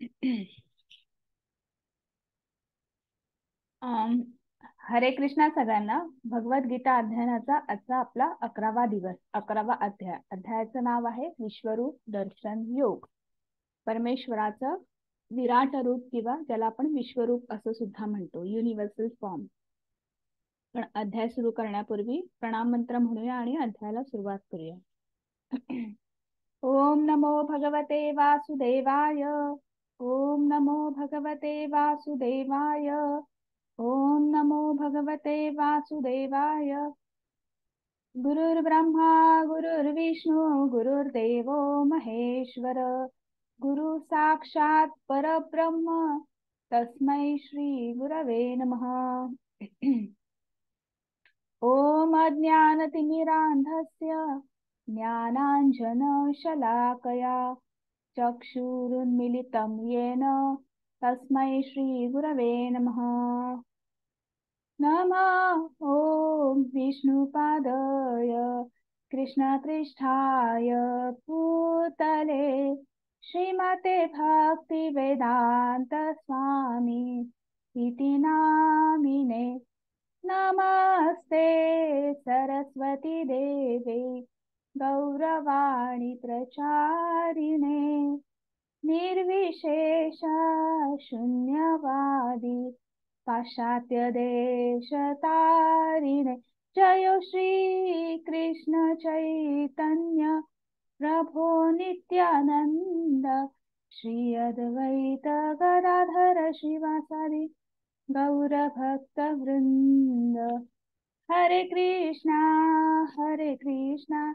हरे कृष्णा सगळ्यांना भगवद्गीता अध्ययनाचा आजचा आपला अकरावा दिवस अकरावा अध्याय. अध्यायाचं नाव आहे विश्वरूप दर्शन योग. परमेश्वराचं विराट रूप किंवा ज्याला आपण विश्वरूप असं सुद्धा म्हणतो युनिव्हर्सल फॉर्म पण अध्याय सुरू करण्यापूर्वी प्रणाम मंत्र म्हणूया आणि अध्यायाला सुरुवात करूया. ओम नमो भगवते वासुदेवाय. ओम नमो भगवते वासुदेवाय। ओम नमो भगवते वासुदेवाय। गुरुर्ब्रह्मा गुरुर्विष्णू गुरुर्देव महेश्वर। गुरु साक्षात परब्रह्म तस्मै श्री गुरवे नमः। ॐ अज्ञानतिमिरान्धस्य ज्ञानाञ्जनशलाकया। चक्षुरुन्मिलितं येन तस्मै श्रीगुरवे नमः। नमः। ॐ विष्णुपादय कृष्णपृष्ठाय पूतले। श्रीमते भक्तिवेदान्त स्वामी इति नामिने। नमस्ते सरस्वती देवे गौरवाणी प्रचारिणे निर्विशेष शून्यवादी पाश्चात्य जयो जय श्री कृष्ण चैतन्य प्रभो नित्यानन्द श्री अद्वैत गदाधर शिवासादि गौरभक्तवृन्द। हरे कृष्णा हरे कृष्णा।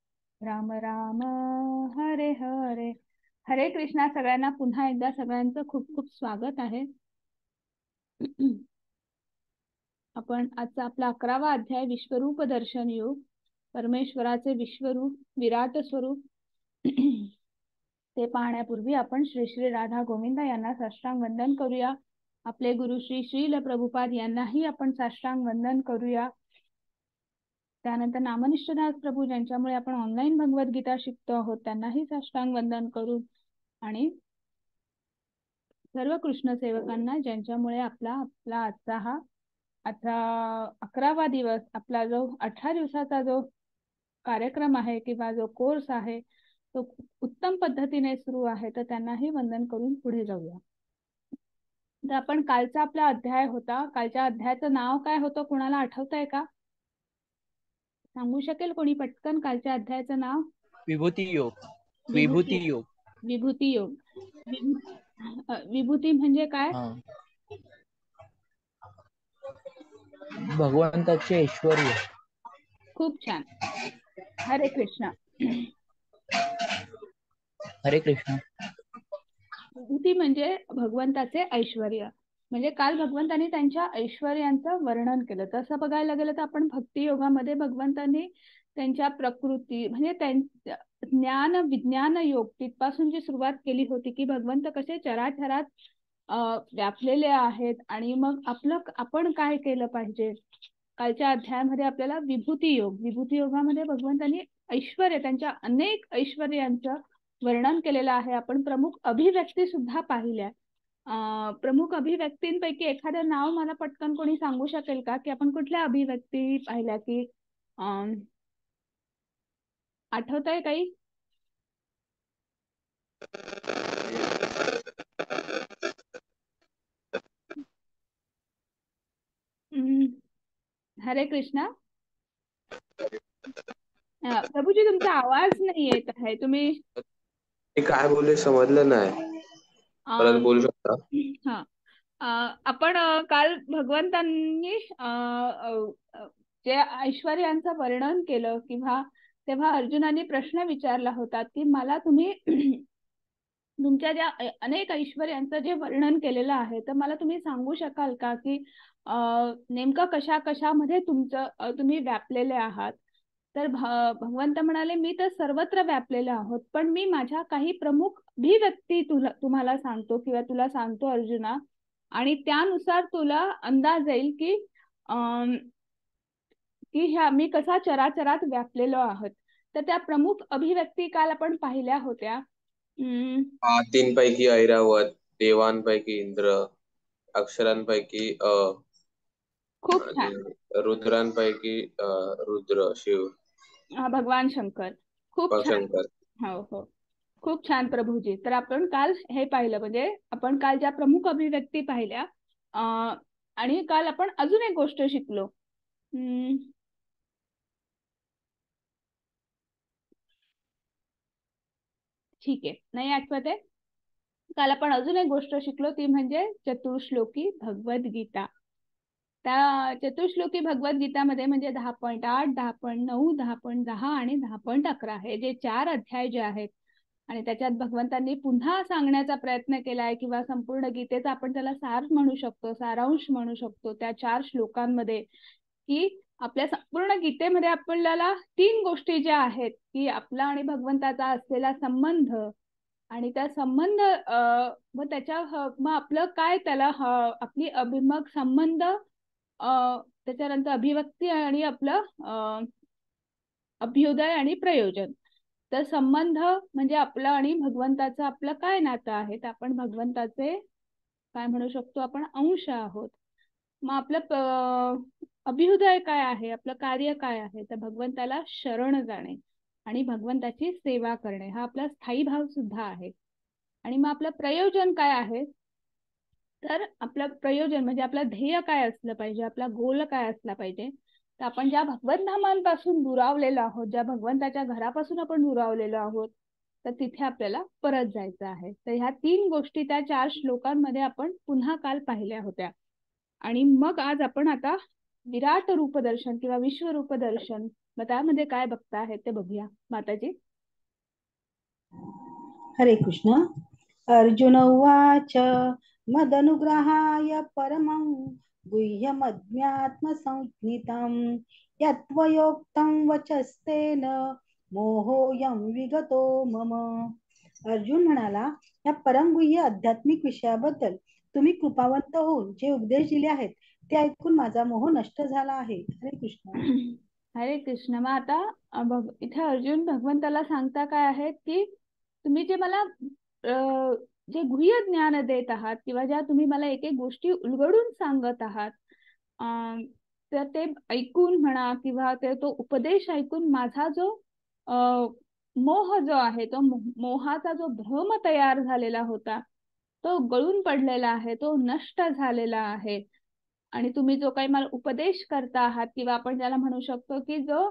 राम राम हरे हरे. हरे कृष्णा सगळ्यांना पुन्हा एकदा सगळ्यांचं खूप खूप स्वागत आहे. आपण आजचा आपला अकरावा अध्याय विश्वरूप दर्शन योग. परमेश्वराचे विश्वरूप विराट स्वरूप. ते पाहण्यापूर्वी आपण श्री श्री राधा गोविंद यांना साष्टांग वंदन करूया. आपले गुरु श्री श्रील प्रभुपाद यांनाही आपण साष्टांग वंदन करूया. त्यानंतर नामनिष्ठदास प्रभू ज्यांच्यामुळे आपण ऑनलाईन भगवद्गीता शिकतो आहोत त्यांनाही साष्टांग वंदन करून आणि सर्व कृष्ण सेवकांना ज्यांच्यामुळे आपला आपला आजचा हा अठरा अकरावा दिवस आपला जो अठरा दिवसाचा जो कार्यक्रम आहे किंवा जो कोर्स आहे तो उत्तम पद्धतीने सुरू आहे तर त्यांनाही वंदन करून पुढे जाऊया. तर आपण कालचा आपला अध्याय होता. कालच्या अध्यायाचं नाव काय होतं कुणाला आठवत आहे का? सांगू शकेल कोणी पटकन कालच्या अध्यायाचं नाव? विभूती योग. विभूती. योग. विभूती योग. विभूती म्हणजे काय? भगवंताचे ऐश्वर खूप छान. हरे कृष्ण. हरे कृष्ण. विभूती म्हणजे भगवंताचे ऐश्वर म्हणजे काल भगवंतांनी त्यांच्या ऐश्वर्यांचं वर्णन केलं. तसं बघायला गेलं तर आपण भक्ती योगामध्ये भगवंतांनी त्यांच्या प्रकृती म्हणजे ज्ञान विज्ञान योग तिथपासून जी सुरुवात केली होती की भगवंत कसे चराचरात व्यापलेले आहेत आणि मग आपलं आपण काय केलं पाहिजे? कालच्या अध्यायामध्ये आपल्याला विभूती योग विभूती योगामध्ये भगवंतांनी ऐश्वर त्यांच्या अनेक ऐश्वर्यांचं वर्णन केलेलं आहे. आपण प्रमुख अभिव्यक्ती सुद्धा पाहिल्या. प्रमुख अभिव्यक्तींपैकी एखादं नाव मला पटकन कोणी सांगू शकेल का? की आपण कुठल्या अभिव्यक्ती पाहिल्या की आठवत आहे काही? हरे कृष्णा. प्रभूजी तुमचा आवाज नाही येत आहे. तुम्ही काय बोलले समजलं नाही. परत बोलू शकता. हा. आपण काल भगवंतांनी जे ऐश्वर्यांचं वर्णन केलं किंवा तेव्हा अर्जुनाने प्रश्न विचारला होता की मला तुम्ही तुमच्या ज्या अनेक ऐश्वर्यांचं जे वर्णन केलेलं आहे तर मला तुम्ही सांगू शकाल का की नेमकं कशा कशामध्ये तुमचं तुम्ही व्यापलेले आहात? तर भगवंत म्हणाले मी तर सर्वत्र व्यापलेले आहोत पण मी माझ्या काही प्रमुख अभिव्यक्ती तुला तुम्हाला सांगतो किंवा तुला सांगतो अर्जुना. आणि त्यानुसार तुला अंदाज येईल की की ह्या मी कसा चराचरात व्यापलेलो आहोत. तर त्या प्रमुख अभिव्यक्ती काल आपण पाहिल्या होत्या. तीन पैकी ऐरावत देवांपैकी इंद्र अक्षरांपैकी खूप छान. रुद्रांपैकी रुद्र शिव. भगवान शंकर. खूप छान. शंकर. हो हो. खूप छान प्रभूजी. तर आपण काल हे पाहिलं म्हणजे आपण काल ज्या प्रमुख अभिव्यक्ती पाहिल्या आणि काल आपण अजून एक गोष्ट शिकलो. ठीक आहे. नाही आठवत आहे? काल आपण अजून एक गोष्ट शिकलो ती म्हणजे चतुर्श्लोकी भगवद्गीता. त्या चतुश्लोकी भगवद्गीतामध्ये म्हणजे दहा पॉईंट आठ दहा पॉईंट नऊ दहा पॉईंट दहा आणि दहा पॉईंट अकरा हे जे चार अध्याय जे आहेत आणि त्याच्यात भगवंतांनी पुन्हा सांगण्याचा प्रयत्न केलाय किंवा संपूर्ण गीतेचा आपण त्याला सार म्हणू शकतो सारांश म्हणू शकतो त्या चार श्लोकांमध्ये की आपल्या संपूर्ण गीतेमध्ये आपल्याला तीन गोष्टी ज्या आहेत की आपला आणि भगवंताचा असलेला संबंध आणि त्या संबंध मग त्याच्या मग आपलं काय त्याला आपली अभिमक संबंध त्याच्यानंतर अभिव्यक्ती आणि आपलं अभ्युदय आणि प्रयोजन. तर संबंध म्हणजे आपलं आणि भगवंताचं आपलं काय नातं आहे? तर आपण भगवंताचे काय म्हणू शकतो? आपण अंश आहोत. मग आपलं अभ्युदय काय आहे? आपलं कार्य काय आहे? तर भगवंताला शरण जाणे आणि भगवंताची सेवा करणे. हा आपला स्थायी भाव सुद्धा आहे. आणि मग आपलं प्रयोजन काय आहे? तर आपलं प्रयोजन म्हणजे आपलं ध्येय काय असलं पाहिजे आपला गोल काय असला पाहिजे तर आपण ज्या भगवंतधामांपासून दुरावलेलो आहोत ज्या भगवंताच्या घरापासून आपण दुरावलेलो आहोत तर तिथे आपल्याला परत जायचं आहे. तर ह्या तीन गोष्टी त्या चार श्लोकांमध्ये आपण पुन्हा काल पाहिल्या होत्या. आणि मग आज आपण आता विराट रूपदर्शन किंवा विश्वरूप दर्शन मग त्यामध्ये काय बघता आहे ते बघूया. माताजी? हरे कृष्ण. अर्जुन उवाच मदनुग्रहाय परमं गुह्यमज्ञात्मसंज्ञितं यत्त्वयोक्तं वचस्तेन मोहोयं विगतो मम। अर्जुन म्हणाला या परमगुह्य आध्यात्मिक विषयाबद्दल तुम्ही कृपावंत होऊन जे उपदेश दिले आहेत ते ऐकून माझा मोह नष्ट झाला आहे. हरे कृष्ण. हरे कृष्ण. मग आता इथे अर्जुन भगवंताला सांगता काय आहेत की तुम्ही जे मला जे गुह्य ज्ञान देत आहात किंवा ज्या तुम्ही मला एक एक गोष्टी उलगडून सांगत आहात तर ते ऐकून म्हणा किंवा ते तो उपदेश ऐकून माझा जो मोह जो आहे तो मोहाचा जो भ्रम तयार झालेला होता तो गळून पडलेला आहे तो नष्ट झालेला आहे. आणि तुम्ही जो काही मला उपदेश करता आहात किंवा आपण ज्याला म्हणू शकतो की जो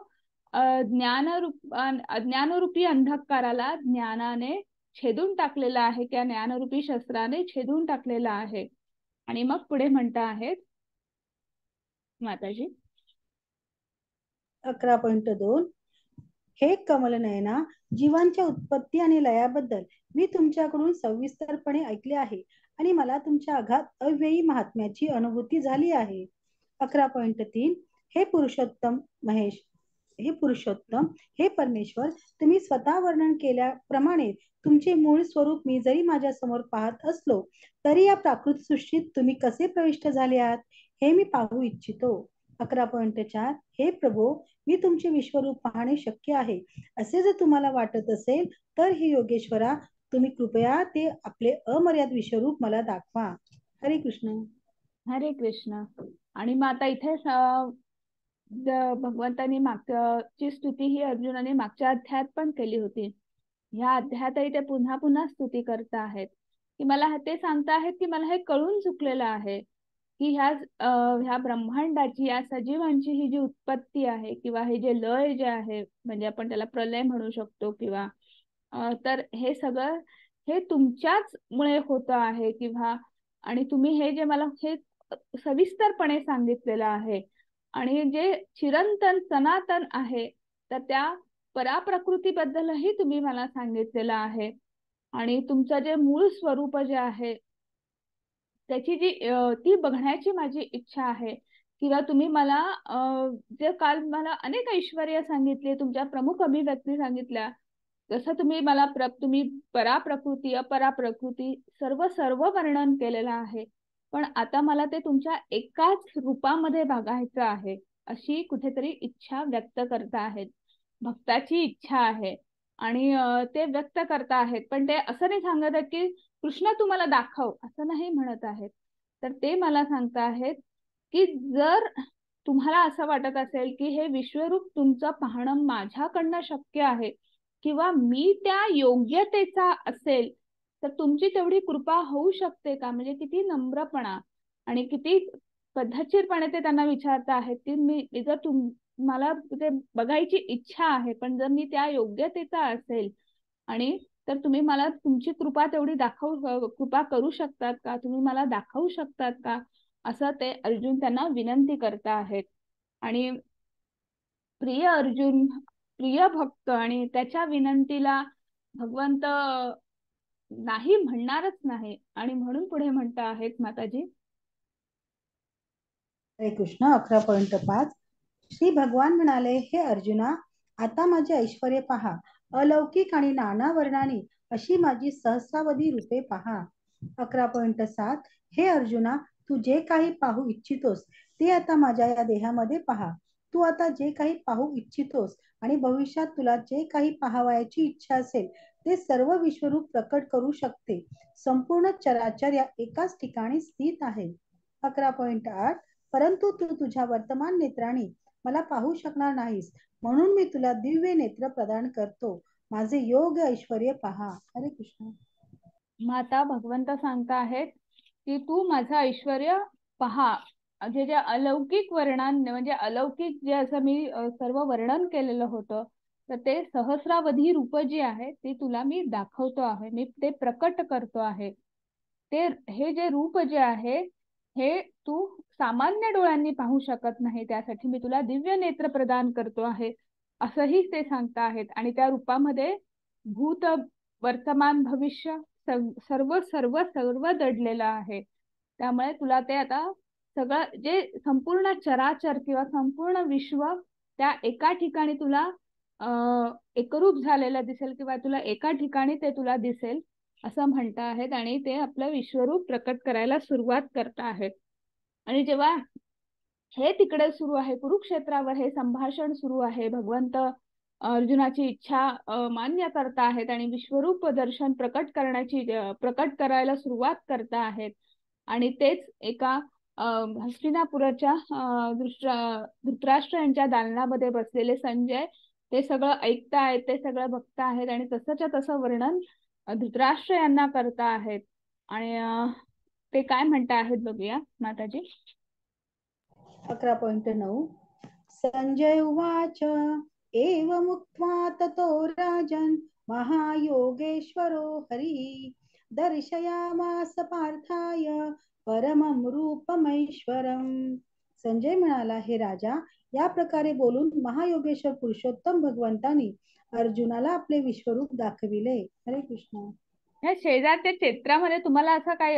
ज्ञानरूप ज्ञानरूपी अंधकाराला ज्ञानाने छेदून टाकलेला आहे त्या ज्ञानरूपी शस्त्राने छेदून टाकलेला आहे. आणि मग पुढे म्हणता आहेत माताजी. अकरा पॉइंट दोन. हे कमल नयना जीवांच्या उत्पत्ती आणि लयाबद्दल मी तुमच्याकडून सविस्तरपणे ऐकले आहे आणि मला तुमच्या आघात अव्ययी महात्म्याची अनुभूती झाली आहे. अकरा पॉइंट तीन. हे पुरुषोत्तम महेश हे पुरुषोत्तम हे परमेश्वर तुम्ही स्वतः वर्णन केल्याप्रमाणे तुमचे मूळ स्वरूप मी जरी माझ्यासमोर पाहत असलो तरी या प्राकृत सृष्टीत तुम्ही कसे प्रविष्ट झाले आहात हे मी पाहू इच्छितो. अकरा पॉईंट चार हे प्रभू मी तुमचे विश्वरूप पाहणे शक्य आहे. असे जर तुम्हाला वाटत असेल तर हे योगेश्वरा तुम्ही कृपया ते आपले अमर्याद विश्वरूप मला दाखवा. हरे कृष्ण. हरे कृष्ण. आणि मग आता इथे भगवंतांनी मागची स्तुती ही अर्जुनाने मागच्या अध्यायात पण केली होती. ह्या अध्यायातही ते पुन्हा पुन्हा स्तुती करत आहेत. की मला ते सांगता आहेत की मला हे कळून चुकलेलं आहे की ह्या ह्या ब्रह्मांडाची या सजीवांची ही जी उत्पत्ती आहे किंवा हे जे लय जे आहे म्हणजे आपण त्याला प्रलय म्हणू शकतो किंवा तर हे सगळं हे तुमच्याच मुळे होत आहे किंवा आणि तुम्ही हे जे मला हे सविस्तरपणे सांगितलेलं आहे आणि जे चिरंतन सनातन आहे तर त्या पराप्रकृतीबद्दलही तुम्ही मला सांगितलेलं आहे. आणि तुमचं जे मूळ स्वरूप जे आहे त्याची जी ती बघण्याची माझी इच्छा आहे. किंवा तुम्ही मला जे काल मला अनेक ऐश्वर्य सांगितले तुमच्या प्रमुख अभिव्यक्ती सांगितल्या जसं तुम्ही मला प्र तुम्ही पराप्रकृती अपराप्रकृती सर्व सर्व वर्णन केलेलं आहे. पण आता मला ते तुमच्या एकाच रूपामध्ये बघायचं आहे अशी कुठेतरी इच्छा व्यक्त करता आहेत. भक्ताची इच्छा आहे आणि ते व्यक्त करता आहेत. पण ते असं नाही सांगत आहेत की कृष्ण तू मला दाखव असं नाही म्हणत आहेत. तर ते मला सांगता आहेत की जर तुम्हाला असं वाटत असेल की हे विश्वरूप तुमचं पाहणं माझ्याकडनं शक्य आहे किंवा मी त्या योग्यतेचा असेल तर तुमची तेवढी कृपा होऊ शकते का? म्हणजे किती नम्रपणा आणि किती पद्धतशीरपणे ते त्यांना विचारता आहेत की मी जर तुम मला ते बघायची इच्छा आहे पण जर मी त्या योग्यतेचा असेल आणि तर तुम्ही मला तुमची कृपा तेवढी दाखवू कृपा करू शकतात का? तुम्ही मला दाखवू शकतात का? असं ते अर्जुन त्यांना विनंती करता आहेत. आणि प्रिय अर्जुन प्रिय भक्त आणि त्याच्या विनंतीला भगवंत नाही म्हणणारच नाही. आणि म्हणून पुढे म्हणता आहेत माताजी. हरे कृष्ण अकरा पॉइंट पाच. श्री भगवान म्हणाले हे अर्जुना आता माझे ऐश्वर्य पहा. अलौकिक आणि नाना वर्णानी अशी माझी सहस्रावधी रूपे पहा. अकरा पॉइंट सात. हे अर्जुना तू जे काही पाहू इच्छितोस ते आता माझ्या या देहामध्ये पहा. तू आता जे काही पाहू इच्छितोस आणि भविष्यात तुला जे काही पाहावयाची इच्छा असेल ते सर्व विश्वरूप प्रकट करू शकते. संपूर्ण चराचर या एकाच ठिकाणी स्थित आहे. अकरा पॉइंट आठ परंतु तू तुझ्या वर्तमान नेत्राने मला पाहू शकणार नाहीस. म्हणून मी तुला दिव्य नेत्र प्रदान करतो. माझे योग ऐश्वर्य पहा. हरे कृष्ण. माता भगवंत सांगता आहेत की तू माझं ऐश्वर्य पहा. जे जे अलौकिक वर्णन म्हणजे अलौकिक जे असं मी सर्व वर्णन केलेलं होतं तर ते सहस्रावधी रूप जे आहे ते तुला मी दाखवतो आहे. मी ते प्रकट करतो आहे. ते हे जे रूप जे आहे हे तू सामान्य डोळ्यांनी पाहू शकत नाही. त्यासाठी मी तुला दिव्य नेत्र प्रदान करतो आहे. असंही ते सांगता आहेत. आणि त्या रूपामध्ये भूत वर्तमान भविष्य सर्व सर्व सर्व दडलेलं आहे. त्यामुळे तुला ते आता सगळं जे संपूर्ण चराचर किंवा संपूर्ण विश्व त्या एका ठिकाणी तुला एकरूप झालेला दिसेल किंवा तुला एका ठिकाणी ते तुला दिसेल असं म्हणता आहेत आणि ते आपलं विश्वरूप प्रकट करायला सुरुवात करता आहेत. आणि जेव्हा हे तिकडे सुरू आहे कुरुक्षेत्रावर हे संभाषण सुरू आहे भगवंत अर्जुनाची इच्छा मान्य करता आहेत आणि विश्वरूप दर्शन प्रकट करण्याची प्रकट करायला सुरुवात करता आहेत. आणि तेच एका हस्तिनापुराच्या दृष्ट- धृतराष्ट्र यांच्या दालनामध्ये बसलेले संजय ते सगळं ऐकतायत ते सगळं बघता आहेत आणि तसंच्या तसं वर्णन धृतराष्ट्र यांना करता आहेत. आणि ते काय म्हणता आहेत बघूया माताजी. अकरा पॉइंट नऊ. संजय उवाच एवमुक्त्वा ततो राजन महायोगेश्वरो हरी. दर्शयामास पार्थाय परमम रूपमैश्वरम. संजय म्हणाला हे राजा या प्रकारे बोलून महायोगेश्वर पुरुषोत्तम भगवंतानी अर्जुनाला आपले विश्वरूप दाखविले. हरे कृष्ण. या शेजारच्या चित्रामध्ये तुम्हाला असं काही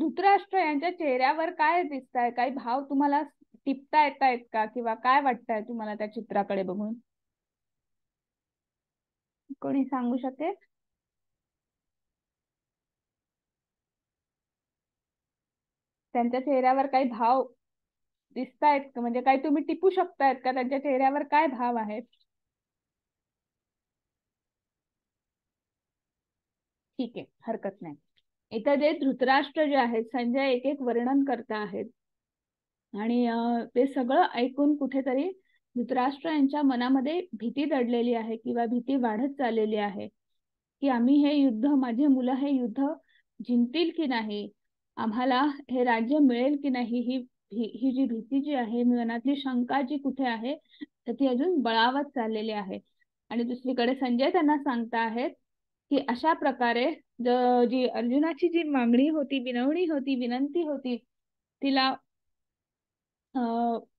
धृतराष्ट्र यांच्या चेहऱ्यावर काय दिसताय? काही भाव तुम्हाला टिपता येत आहेत का? किंवा काय वाटतंय तुम्हाला त्या चित्राकडे बघून? कोणी सांगू शकेल? त्यांच्या चेहऱ्यावर काही भाव दिसतायत का? म्हणजे काही तुम्ही टिपू शकतायत का? त्यांच्या चेहऱ्यावर काय भाव आहेत ठीक आहे हरकत नाही. इथं जे धृतराष्ट्र जे आहेत संजय एक एक वर्णन करता आहेत. आणि ते सगळं ऐकून कुठेतरी धृतराष्ट्र यांच्या मनामध्ये भीती दडलेली आहे किंवा भीती वाढत चाललेली आहे की आम्ही हे युद्ध माझे मुलं हे युद्ध जिंकतील की नाही? आम्हाला हे राज्य मिळेल की नाही? ही ही जी भीती जी आहे मनातली शंका जी कुठे आहे तर ती अजून बळावत चाललेली आहे. आणि दुसरीकडे संजय त्यांना सांगता आहेत की अशा प्रकारे जी अर्जुनाची जी मागणी होती विनवणी होती विनंती होती तिला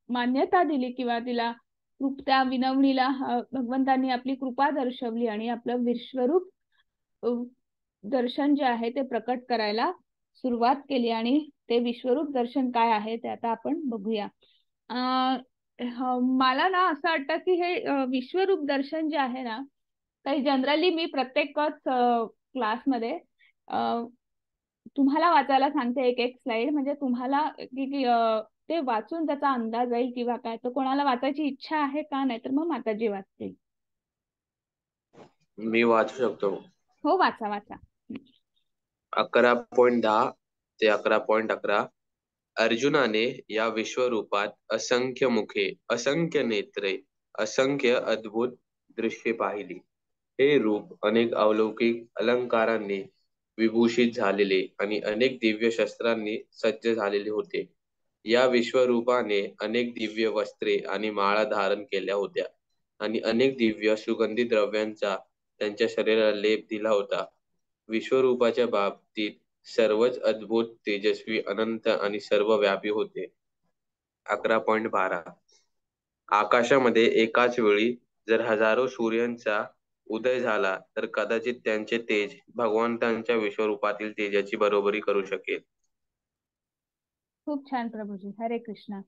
मान्यता दिली किंवा तिला त्या विनवणीला भगवंतांनी आपली कृपा दर्शवली आणि आपलं विश्वरूप दर्शन जे आहे ते प्रकट करायला सुरुवात केली आणि ते विश्वरूप दर्शन काय आहे ते आता आपण बघूया. मला ना असं वाटतं की हे विश्वरूप दर्शन जे आहे ना काही जनरली मी प्रत्येकच क्लासमध्ये तुम्हाला वाचायला सांगते एक एक स्लाइड. म्हणजे तुम्हाला की ते वाचून त्याचा अंदाज येईल किंवा काय तर कोणाला वाचायची इच्छा आहे का नाही तर मग माताजी वाचतील. मी वाचू शकतो. हो वाचा वाचा. अकरा पॉइंट दहा. ते अकरा पॉइंट अकरा. अर्जुनाने या विश्वरूपात असंख्य मुखे असंख्य नेत्रे असंख्य अद्भुत दृश्ये पाहिली. हे रूप अनेक अलौकिक अलंकारांनी विभूषित झालेले आणि अनेक दिव्य शस्त्रांनी सज्ज झालेले होते. या विश्वरूपाने अनेक दिव्य वस्त्रे आणि माळा धारण केल्या होत्या आणि अनेक दिव्य सुगंधी द्रव्यांचा त्यांच्या शरीराला लेप दिला होता. विश्वरूपाच्या बाबतीत सर्वच अद्भुत तेजस्वी अनंत आणि सर्व व्यापी होते. अकरा पॉइंट बारा. आकाशामध्ये एकाच वेळी जर हजारो सूर्यांचा उदय झाला तर कदाचित त्यांचे तेज भगवंतांच्या विश्वरूपातील तेजाची बरोबरी करू शकेल. खूप छान प्रभूजी. हरे कृष्णा.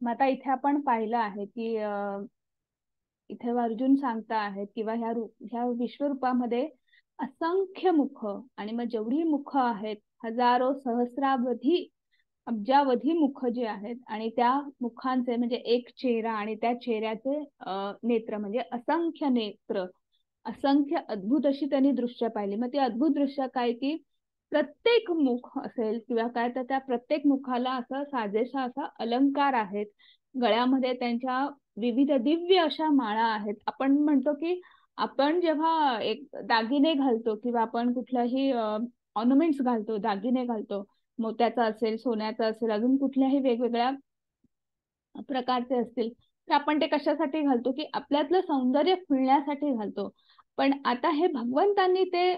मग आता इथे आपण पाहिलं आहे की इथे अर्जुन सांगता आहेत किंवा ह्या ह्या विश्वरूपामध्ये असंख्य मुख आणि मग जेवढी मुख आहेत हजारो सहस्रावधी अब्जावधी मुख जे आहेत आणि त्या मुखांचे म्हणजे एक चेहरा आणि त्या चेहऱ्याचे नेत्र म्हणजे असंख्य नेत्र असंख्य अद्भुत अशी त्यांनी दृश्य पाहिली. मग ती अद्भुत दृश्य काय की प्रत्येक मुख असेल किंवा काय तर त्या प्रत्येक मुखाला असं साजेसा असा अलंकार आहेत. गळ्यामध्ये त्यांच्या विविध दिव्य अशा माळा आहेत. आपण म्हणतो की आपण जेव्हा एक दागिने घालतो किंवा आपण कुठल्याही ऑर्नमेंट्स घालतो दागिने घालतो मोत्याचा असेल सोन्याचा असेल अजून कुठल्याही वेगवेगळ्या प्रकारचे असतील तर आपण ते कशासाठी घालतो की आपल्यातलं सौंदर्य खुलण्यासाठी घालतो. पण आता हे भगवंतांनी ते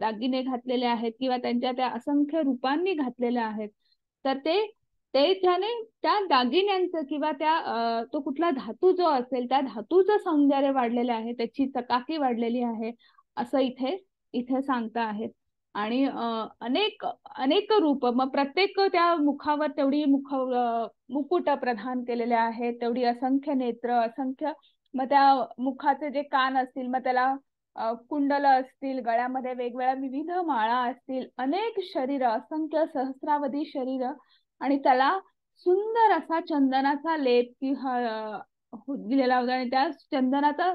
दागिने घातलेले आहेत किंवा त्यांच्या त्या असंख्य रूपांनी घातलेल्या आहेत तर ते ते त्याने त्या दागिन्यांचं किंवा त्या तो कुठला धातू जो असेल त्या धातूचं सौंदर्य वाढलेलं आहे त्याची चकाकी वाढलेली आहे असं इथे इथे सांगता आहेत आणि अनेक अनेक रूप मग प्रत्येक त्या मुखावर तेवढी मुख मुकुट प्रधान केलेले आहेत तेवढी असंख्य नेत्र असंख्य मग त्या मुखाचे जे कान असतील मग त्याला कुंडल असतील गळ्यामध्ये वेगवेगळ्या विविध माळा असतील अनेक शरीर असंख्य सहस्रावधी शरीर आणि त्याला सुंदर असा चंदनाचा लेप किंवा दिलेला होता. आणि त्या चंदनाचा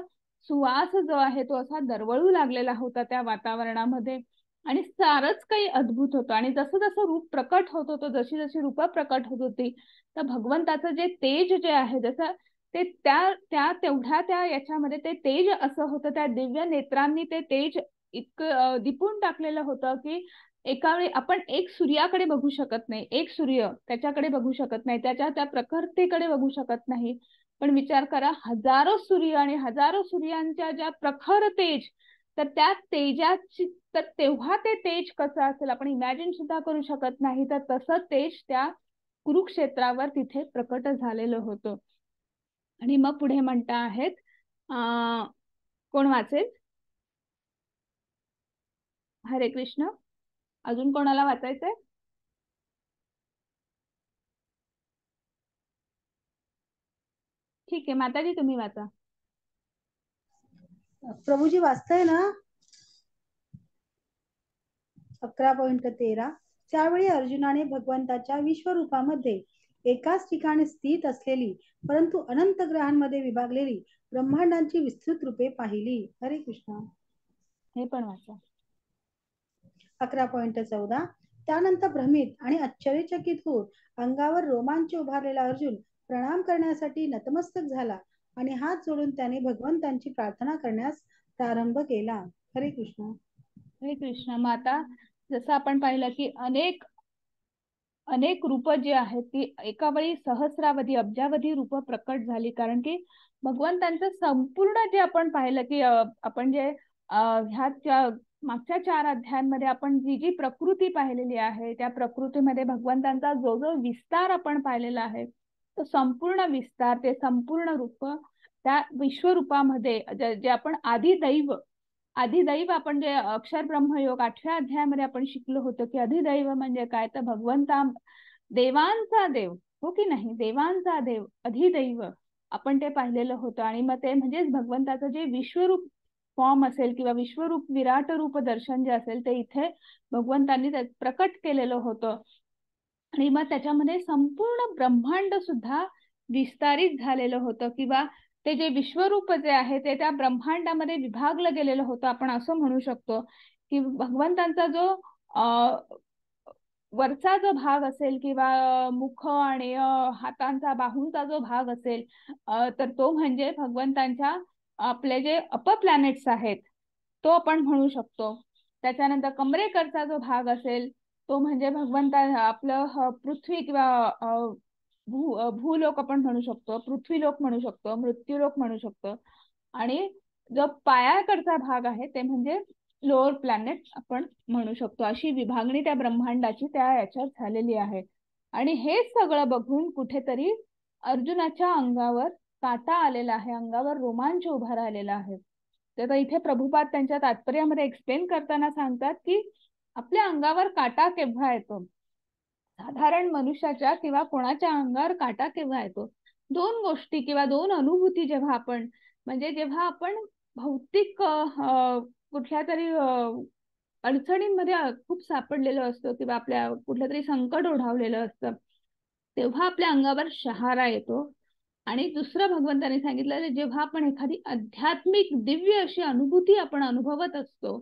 सुवास जो आहे तो असा दरवळू लागलेला होता त्या वातावरणामध्ये. आणि सारच काही अद्भुत होतं. आणि जसं जसं रूप प्रकट होत होतं जशी जशी रूप प्रकट होत होती तर भगवंताचं जे तेज जे आहे जसं ते त्या त्या तेवढ्या त्या याच्यामध्ये ते तेज असं होतं. त्या दिव्य नेत्रांनी ते तेज इतकं दिपून टाकलेलं होतं की एका वेळी आपण एक सूर्याकडे बघू शकत नाही एक सूर्य त्याच्याकडे बघू शकत नाही त्याच्या त्या प्रखरतेकडे बघू शकत नाही. पण विचार करा हजारो सूर्य आणि हजारो सूर्यांच्या ज्या प्रखर तेज तर त्या तेजाची तर तेव्हा ते तेज कसं असेल? आपण इमॅजिन सुद्धा करू शकत नाही तर तसं तेज त्या कुरुक्षेत्रावर तिथे प्रकट झालेलं होतं. आणि मग पुढे म्हणता आहेत कोण वाचेल? हरे कृष्ण. अजून कोणाला वाचायचंय? ठीक आहे माताजी तुम्ही वाचा. प्रभूजी वाचताय ना? अकरा पॉइंट तेरा. त्यावेळी अर्जुनाने भगवंताच्या विश्वरूपामध्ये एकाच ठिकाणी स्थित असलेली परंतु अनंत ग्रहांमध्ये विभागलेली ब्रह्मांडांची विस्तृत रूपे पाहिली. हरे कृष्ण. हे पण वाचा. अकरा पॉईंट चौदा. त्यानंतर भ्रमित आणि आश्चर्यचकित होत अंगावर रोमांच उभारलेला अर्जुन प्रणाम करण्यासाठी नतमस्तक झाला आणि हात जोडून त्याने भगवंतांची प्रार्थना करण्यास प्रारंभ केला. हरे कृष्ण. हरे कृष्ण. माता जसं आपण पाहिलं की अनेक अनेक रूप जे आहेत ती एका वेळी सहस्रावधी अब्जावधी रूप प्रकट झाली. कारण की भगवंतांचं संपूर्ण जे आपण पाहिलं की आपण जे ह्या मागच्या चार अध्यायांमध्ये आपण जी जी प्रकृती पाहिलेली आहे त्या प्रकृतीमध्ये भगवंतांचा जो जो विस्तार आपण पाहिलेला आहे तो संपूर्ण विस्तार ते संपूर्ण रूप त्या विश्वरूपामध्ये जे आपण आधी दैव आपण जे अक्षर ब्रह्मयोग आठव्या अध्यायामध्ये आपण शिकलो होतो की अधिदैव म्हणजे काय? तर भगवंता देवांचा देव हो की नाही? देवांचा देव अधिदैव आपण ते पाहिलेलं होतं आणि मग ते म्हणजेच भगवंताचं जे विश्वरूप फॉर्म असेल किंवा विश्वरूप विराट रूप दर्शन जे असेल ते इथे भगवंतांनी प्रकट केलेलं होतं. आणि मग त्याच्यामध्ये संपूर्ण ब्रह्मांड सुद्धा विस्तारित झालेलं होतं किंवा ते जे विश्वरूप जे आहे ते त्या ब्रह्मांडामध्ये विभागलं गेलेलं होतं आपण असं म्हणू शकतो की भगवंतांचा जो वरचा जो भाग असेल किंवा मुख आणि हातांचा बाहूंचा जो भाग असेल तर तो म्हणजे भगवंतांच्या आपले जे अप प्लॅनेट्स आहेत तो आपण म्हणू शकतो. त्याच्यानंतर कमरेकरचा जो भाग असेल तो म्हणजे भगवंता आपलं पृथ्वी किंवा भू भूलोक आपण म्हणू शकतो पृथ्वीलोक म्हणू शकतो मृत्यूलोक म्हणू शकतो. आणि जो पायाकडचा भाग आहे ते म्हणजे लोअर प्लॅनेट आपण म्हणू शकतो. अशी विभागणी त्या ब्रह्मांडाची त्या याच्यात झालेली आहे. आणि हे सगळं बघून कुठेतरी अर्जुनाच्या अंगावर काटा आलेला आहे अंगावर रोमांच उभा राहिलेला आहे. तर इथे प्रभुपाद त्यांच्या तात्पर्यामध्ये एक्सप्लेन करताना सांगतात की आपल्या अंगावर काटा केव्हा येतो? साधारण मनुष्याच्या किंवा कोणाच्या अंगावर काटा केव्हा येतो? दोन गोष्टी किंवा दोन अनुभूती जेव्हा आपण म्हणजे जेव्हा आपण भौतिक कुठल्या तरी अडचणींमध्ये खूप सापडलेलो असतो किंवा आपल्या कुठलं तरी संकट ओढावलेलं असतं तेव्हा आपल्या अंगावर शहारा येतो. आणि दुसरं भगवंताने सांगितलं जेव्हा आपण एखादी आध्यात्मिक दिव्य अशी अनुभूती आपण अनुभवत असतो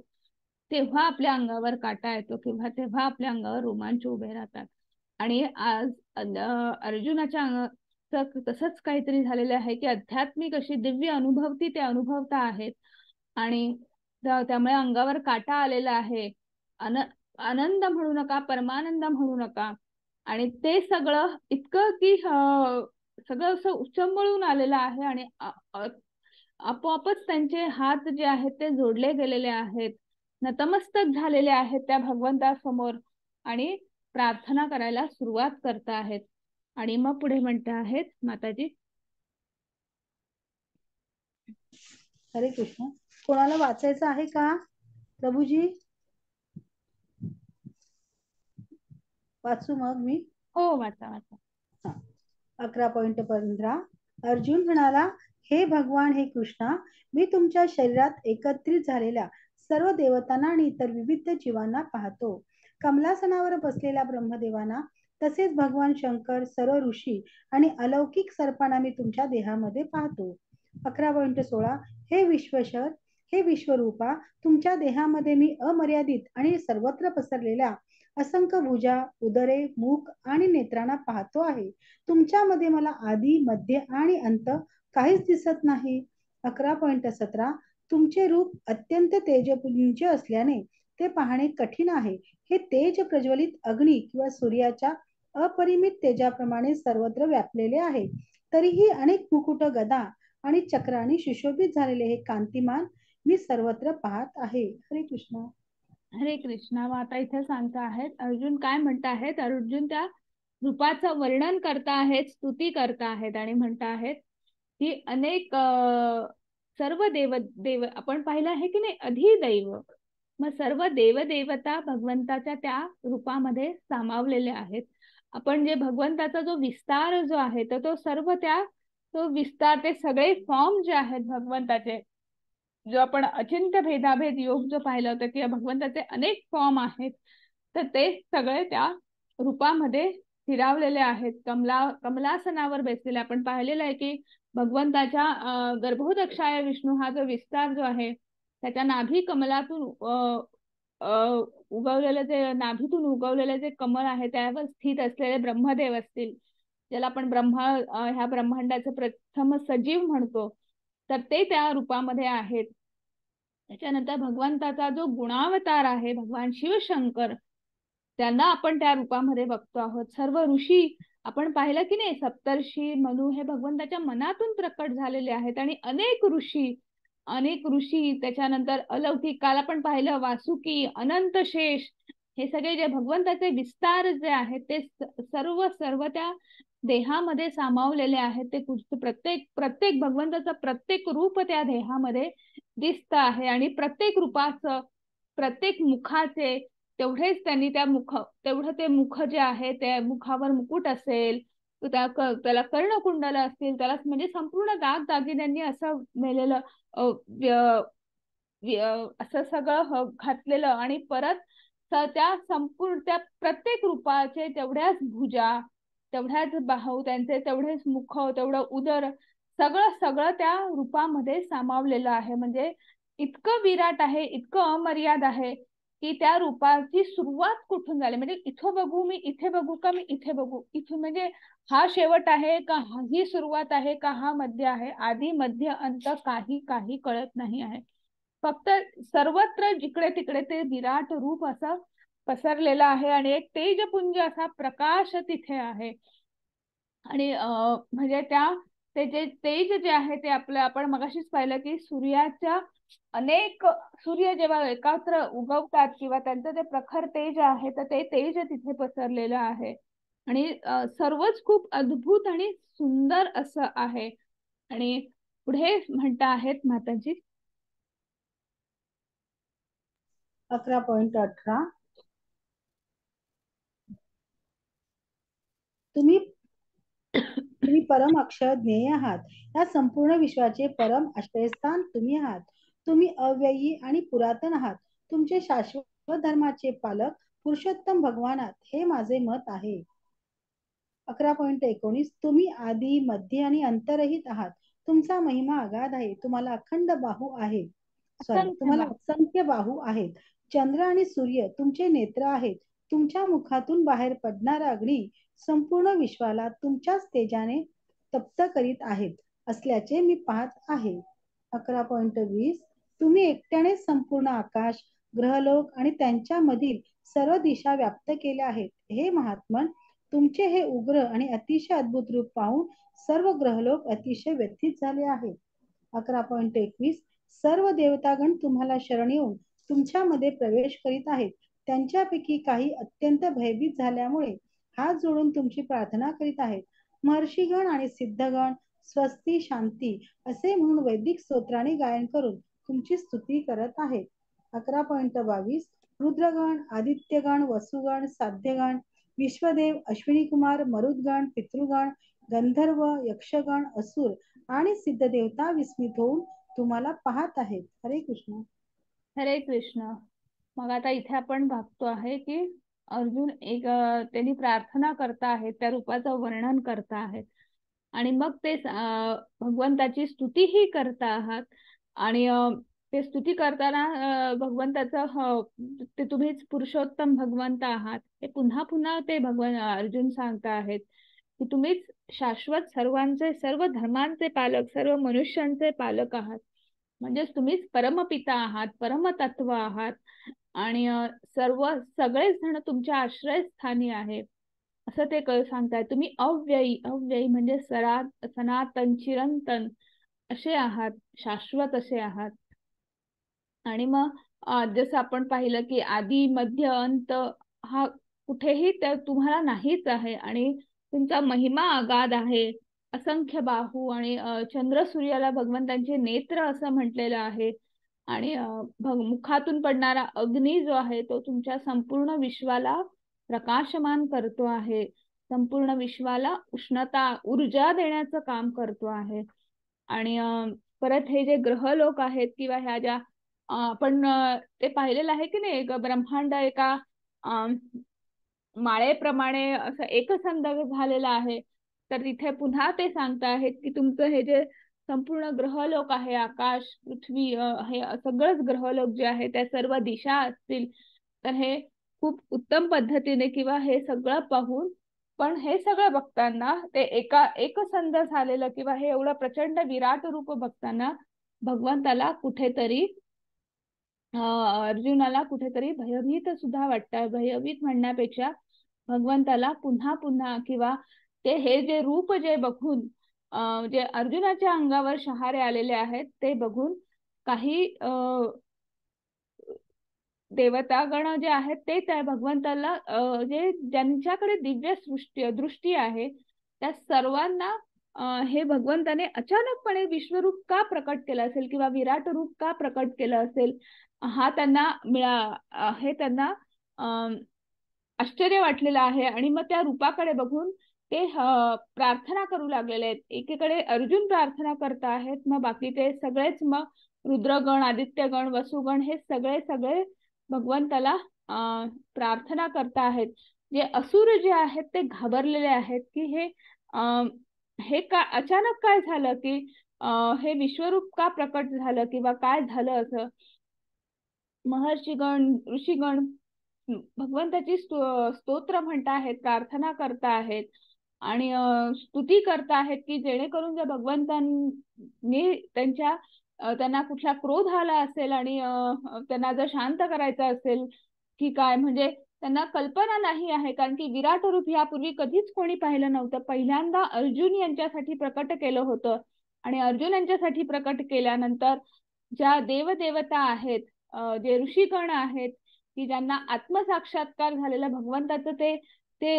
तेव्हा आपल्या अंगावर काटा येतो किंवा तेव्हा आपल्या अंगावर रोमांच उभे राहतात. आणि आज अर्जुनाच्या तसंच काहीतरी झालेलं आहे की आध्यात्मिक अशी दिव्य अनुभवती ते अनुभवता आहेत. आणि त्यामुळे अंगावर काटा आलेला आहे. अन आनंद म्हणू नका परमानंद म्हणू नका. आणि ते सगळं इतकं की सगळं असं उचंबळून आलेलं आहे आणि आपोआपच त्यांचे हात जे आहेत ते जोडले गेलेले आहेत. नतमस्तक झालेले आहेत त्या भगवंतासमोर आणि प्रार्थना करायला सुरुवात करत आहेत. आणि मग पुढे म्हणत आहेत माताजी. हरे कृष्ण. कोणाला वाचायचं आहे का? प्रभूजी? वाचू मग मी? हो वाचा वाचा. अकरा पॉईंट पंधरा. अर्जुन म्हणाला हे भगवान हे कृष्णा मी तुमच्या शरीरात एकत्रित झालेल्या सर्व देवतांना आणि इतर विविध जीवांना पाहतो. कमलासनावर बसलेल्या ब्रह्मदेवांना तसेच भगवान शंकर सर्व ऋषी आणि अलौकिक सर्पांना मी तुमच्या देहामध्ये पाहतो. अकरा पॉईंट सोळा. हे विश्वशर हे विश्वरूपा तुमच्या देहामध्ये मी अमर्यादित आणि सर्वत्र पसरलेल्या असंख्य भुजा उदरे मुख आणि नेत्रांना पाहतो आहे. तुमच्यामध्ये मला आधी मध्य आणि अंत काहीच दिसत नाही. अकरा पॉइंट सतरा तुमचे रूप अत्यंत तेजपुंज असल्याने ते पाहणे कठीण आहे. हे तेज प्रज्वलित अग्नी किंवा सूर्याच्या अपरिमित तेजाप्रमाणे सर्वत्र व्यापलेले आहे. तरीही अनेक मुकुट गदा आणि चक्राने सुशोभित झालेले हे कांतिमान मी सर्वत्र पाहत आहे. हरे कृष्ण. हरे कृष्णा आता इथे सांगता आहेत. अर्जुन काय म्हणत आहेत? अर्जुन त्या रूपाचं वर्णन करता आहेत स्तुती करता आहेत आणि म्हणता आहेत की अनेक सर्व देव देव आपण पाहिलं आहे की नाही? अधिदैव. मग सर्व देवदेवता भगवंताच्या त्या रूपामध्ये सामावलेले आहेत. आपण जे भगवंताचा जो विस्तार जो आहे तर तो सर्व त्या तो विस्तार ते सगळे फॉर्म जे आहेत भगवंताचे जो आपण अचिंत्य भेदाभेद योग जो पाहिला होता की भगवंताचे अनेक फॉर्म आहेत तर ते सगळे त्या रूपामध्ये स्थिरावलेले आहेत. कमला कमलासनावर बेसलेले. आपण पाहिलेलं आहे की भगवंताच्या गर्भोदक्षाय विष्णू हा जो विस्तार जो आहे त्याच्या नाभी कमलातून उगवलेले जे नाभीतून उगवलेले जे कमळ आहे त्यावर स्थित असलेले ब्रह्मदेव असतील ज्याला आपण ब्रह्मा ह्या ब्रह्मांडाचं प्रथम सजीव म्हणतो तर ते त्या रूपामध्ये आहेत. त्याच्यानंतर भगवंताचा जो गुणावतार आहे भगवान शिवशंकर त्यांना आपण त्या रूपामध्ये बघतो आहोत. सर्व ऋषी आपण पाहिलं की नाही सप्तर्षी मनु हे भगवंताच्या मनातून प्रकट झालेले आहेत आणि अनेक ऋषी अनेक ऋषी त्याच्यानंतर अलौकिक काल आपण पाहिलं वासुकी अनंत शेष हे सगळे जे भगवंताचे विस्तार जे आहेत ते सर्व सर्व त्या देहामध्ये सामावलेले आहेत ते प्रत्येक प्रत्येक भगवंताचं प्रत्येक रूप त्या देहामध्ये दिसत आहे आणि प्रत्येक रूपाचं प्रत्येक मुखाचे तेवढेच त्यांनी त्या मुख तेवढं ते मुख जे आहे त्या मुखावर मुकुट असेल त्या त्याला कर्णकुंडल असतील त्याला म्हणजे संपूर्ण दाग दागिन्यांनी असं नेलेलं असं सगळं घातलेलं आणि परत त्या संपूर्ण त्या प्रत्येक रूपाचे तेवढ्याच भुजा तेवढ्याच बाहू त्यांचे तेवढेच मुख तेवढं उदर सगळं सगळं त्या रूपामध्ये सामावलेलं आहे. म्हणजे इतकं विराट आहे इतकं अमर्याद आहे की त्या रूपाची सुरुवात कुठून झाली? म्हणजे इथं बघू मी इथे बघू का मी इथे बघू? इथून म्हणजे हा शेवट आहे का ही सुरुवात आहे का हा मध्य आहे? आधी मध्य अंत काही काही कळत नाही आहे. फक्त सर्वत्र जिकडे तिकडे ते विराट रूप असं पसरलेलं आहे आणि एक तेजपुंज असा प्रकाश तिथे आहे. आणि म्हणजे त्या ते जे तेज जे आहे ते आपलं आपण मगाशीच पाहिलं की सूर्याच्या अनेक सूर्य जेव्हा एकत्र उगवतात किंवा त्यांचं जे प्रखर तेज आहे तर ते तेज तिथे पसरलेलं आहे. आणि सर्वच खूप अद्भुत आणि सुंदर असं आहे. आणि पुढे म्हणता आहेत माताजी. अकरा पॉइंट अठरा. तुम्ही तुम्ही परम अक्षर ज्ञेय आहात. या संपूर्ण विश्वाचे परम आश्रयस्थान तुम्ही आहात. तुम्ही अव्ययी आणि पुरातन आहात. तुमचे शाश्वत धर्माचे पालक पुरुषोत्तम भगवानात हे माझे मत आहे. अकरा पॉइंट एकोणीस तुम्ही आधी मध्य आणि अंतरहित आहात. तुमचा महिमा अगाध आहे. तुम्हाला अखंड बाहू आहे. सॉरी तुम्हाला असंख्य बाहू आहेत. चंद्र आणि सूर्य तुमचे नेत्र आहेत. तुमच्या मुखातून बाहेर पडणारा अग्नी संपूर्ण विश्वाला तुमच्याच तेजाने तप्त करीत आहेत असल्याचे मी पाहत आहे. अकरा पॉइंट वीस तुम्ही एकट्याने संपूर्ण आकाश ग्रहलोक आणि त्यांच्या मधील सर्व दिशा व्याप्त केल्या आहेत. हे महात्मन तुमचे हे उग्र आणि अतिशय अद्भुत रूप पाहून सर्व ग्रहलोक अतिशय व्यथित झाले आहेत अकरा पॉइंट एकवीस सर्व देवतागण तुम्हाला शरण येऊन तुमच्यामध्ये प्रवेश करीत आहेत. त्यांच्यापैकी काही अत्यंत भयभीत झाल्यामुळे हात जोडून तुमची प्रार्थना करीत आहेत. महर्षीगण आणि सिद्धगण स्वस्ती शांती असे म्हणून वैदिक स्तोत्राने गायन करून तुमची स्तुती करत आहेत. अकरा पॉइंट बावीस रुद्रगण आदित्यगण वसुगण साध्यगण विश्वदेव अश्विनी कुमार मरुदगण पितृगण गंधर्व यक्षगण असुर आणि सिद्ध देवता विस्मित होऊन तुम्हाला पाहत आहेत. हरे कृष्ण. हरे कृष्ण. मग आता इथे आपण बघतो आहे की अर्जुन एक त्यांनी प्रार्थना करता आहेत त्या रूपाचं वर्णन करता आहेत. आणि मग ते भगवंताची स्तुतीही करता आहात. आणि ते स्तुती करताना भगवंताचं ते तुम्हीच पुरुषोत्तम भगवंत आहात. हे पुन्हा पुन्हा ते भगवान अर्जुन सांगता आहेत की तुम्हीच शाश्वत सर्वांचे सर्व धर्मांचे पालक सर्व मनुष्यांचे पालक आहात. म्हणजेच तुम्हीच परमपिता आहात परमतत्व आहात. आणि सर्व सगळेच जण तुमच्या आश्रयस्थानी आहे असं ते कळ सांगताय तुम्ही अव्ययी अव्ययी म्हणजे सरा सनातन चिरंतन असे आहात शाश्वत असे आहात. आणि मग जसं आपण पाहिलं की आधी मध्य अंत हा कुठेही त्या तुम्हाला नाहीच आहे आणि तुमचा महिमा अगाध आहे. असंख्य बाहू आणि चंद्र सूर्याला भगवंतांचे नेत्र असं म्हटलेलं आहे. आणि मुखातून पडणारा अग्नी जो आहे तो तुमच्या संपूर्ण विश्वाला प्रकाशमान करतो आहे. संपूर्ण विश्वाला उष्णता ऊर्जा देण्याचं काम करतो आहे. आणि परत हे जे ग्रह लोक आहेत किंवा ह्या ज्या आपण ते पाहिलेलं आहे की नाही? ब्रह्मांड एका माळेप्रमाणे असं एकसंध झालेला आहे. तर तिथे पुन्हा ते सांगता आहेत की तुमचं हे जे संपूर्ण ग्रहलोक आहे आकाश पृथ्वी हे सगळंच ग्रहलोक जे आहे त्या सर्व दिशा असतील तर हे खूप उत्तम पद्धतीने किंवा हे सगळं पाहून पण हे सगळं बघताना ते एका एकसंध झालेलं किंवा हे एवढं प्रचंड विराट रूप बघताना भगवंताला कुठेतरी अर्जुनाला कुठेतरी भयभीत सुद्धा वाटतं. भयभीत म्हणण्यापेक्षा भगवंताला पुन्हा पुन्हा किंवा ते हे जे रूप जे बघून जे अर्जुनाच्या अंगावर शहारे आलेले आहेत ते बघून काही देवतागण जे आहेत ते त्या भगवंताला जे ज्यांच्याकडे दिव्य सृष्टी दृष्टी आहे त्या सर्वांना हे भगवंताने अचानकपणे विश्वरूप का प्रकट केलं असेल किंवा विराट रूप का प्रकट केलं असेल हा त्यांना मिळा हे त्यांना आश्चर्य वाटलेलं आहे. आणि मग त्या रूपाकडे बघून ते प्रार्थना करू लागलेले आहेत. एकीकडे अर्जुन प्रार्थना करत आहेत मग बाकीचे सगळेच मग रुद्रगण आदित्यगण वसुगण हे सगळे सगळे भगवंताला प्रार्थना करता आहेत. जे असुर जे आहेत ते घाबरलेले आहेत की हे हे का अचानक काय झालं की हे विश्वरूप का प्रकट झालं किंवा काय झालं असं? महर्षीगण ऋषीगण भगवंताची स्तोत्र म्हणता आहेत प्रार्थना करता आहेत. आणि स्तुती करत आहेत की जेणेकरून जर भगवंतांनी त्यांच्या त्यांना कुठला क्रोध आला असेल आणि त्यांना जर शांत करायचं असेल की काय म्हणजे त्यांना कल्पना नाही आहे. कारण की विराट रूप यापूर्वी कधीच कोणी पाहिलं नव्हतं. पहिल्यांदा अर्जुन यांच्यासाठी प्रकट केलं होतं. आणि अर्जुन यांच्यासाठी प्रकट केल्यानंतर ज्या देवदेवता आहेत जे ऋषीगण आहेत की ज्यांना आत्मसाक्षात्कार झालेला भगवंताचं ते ते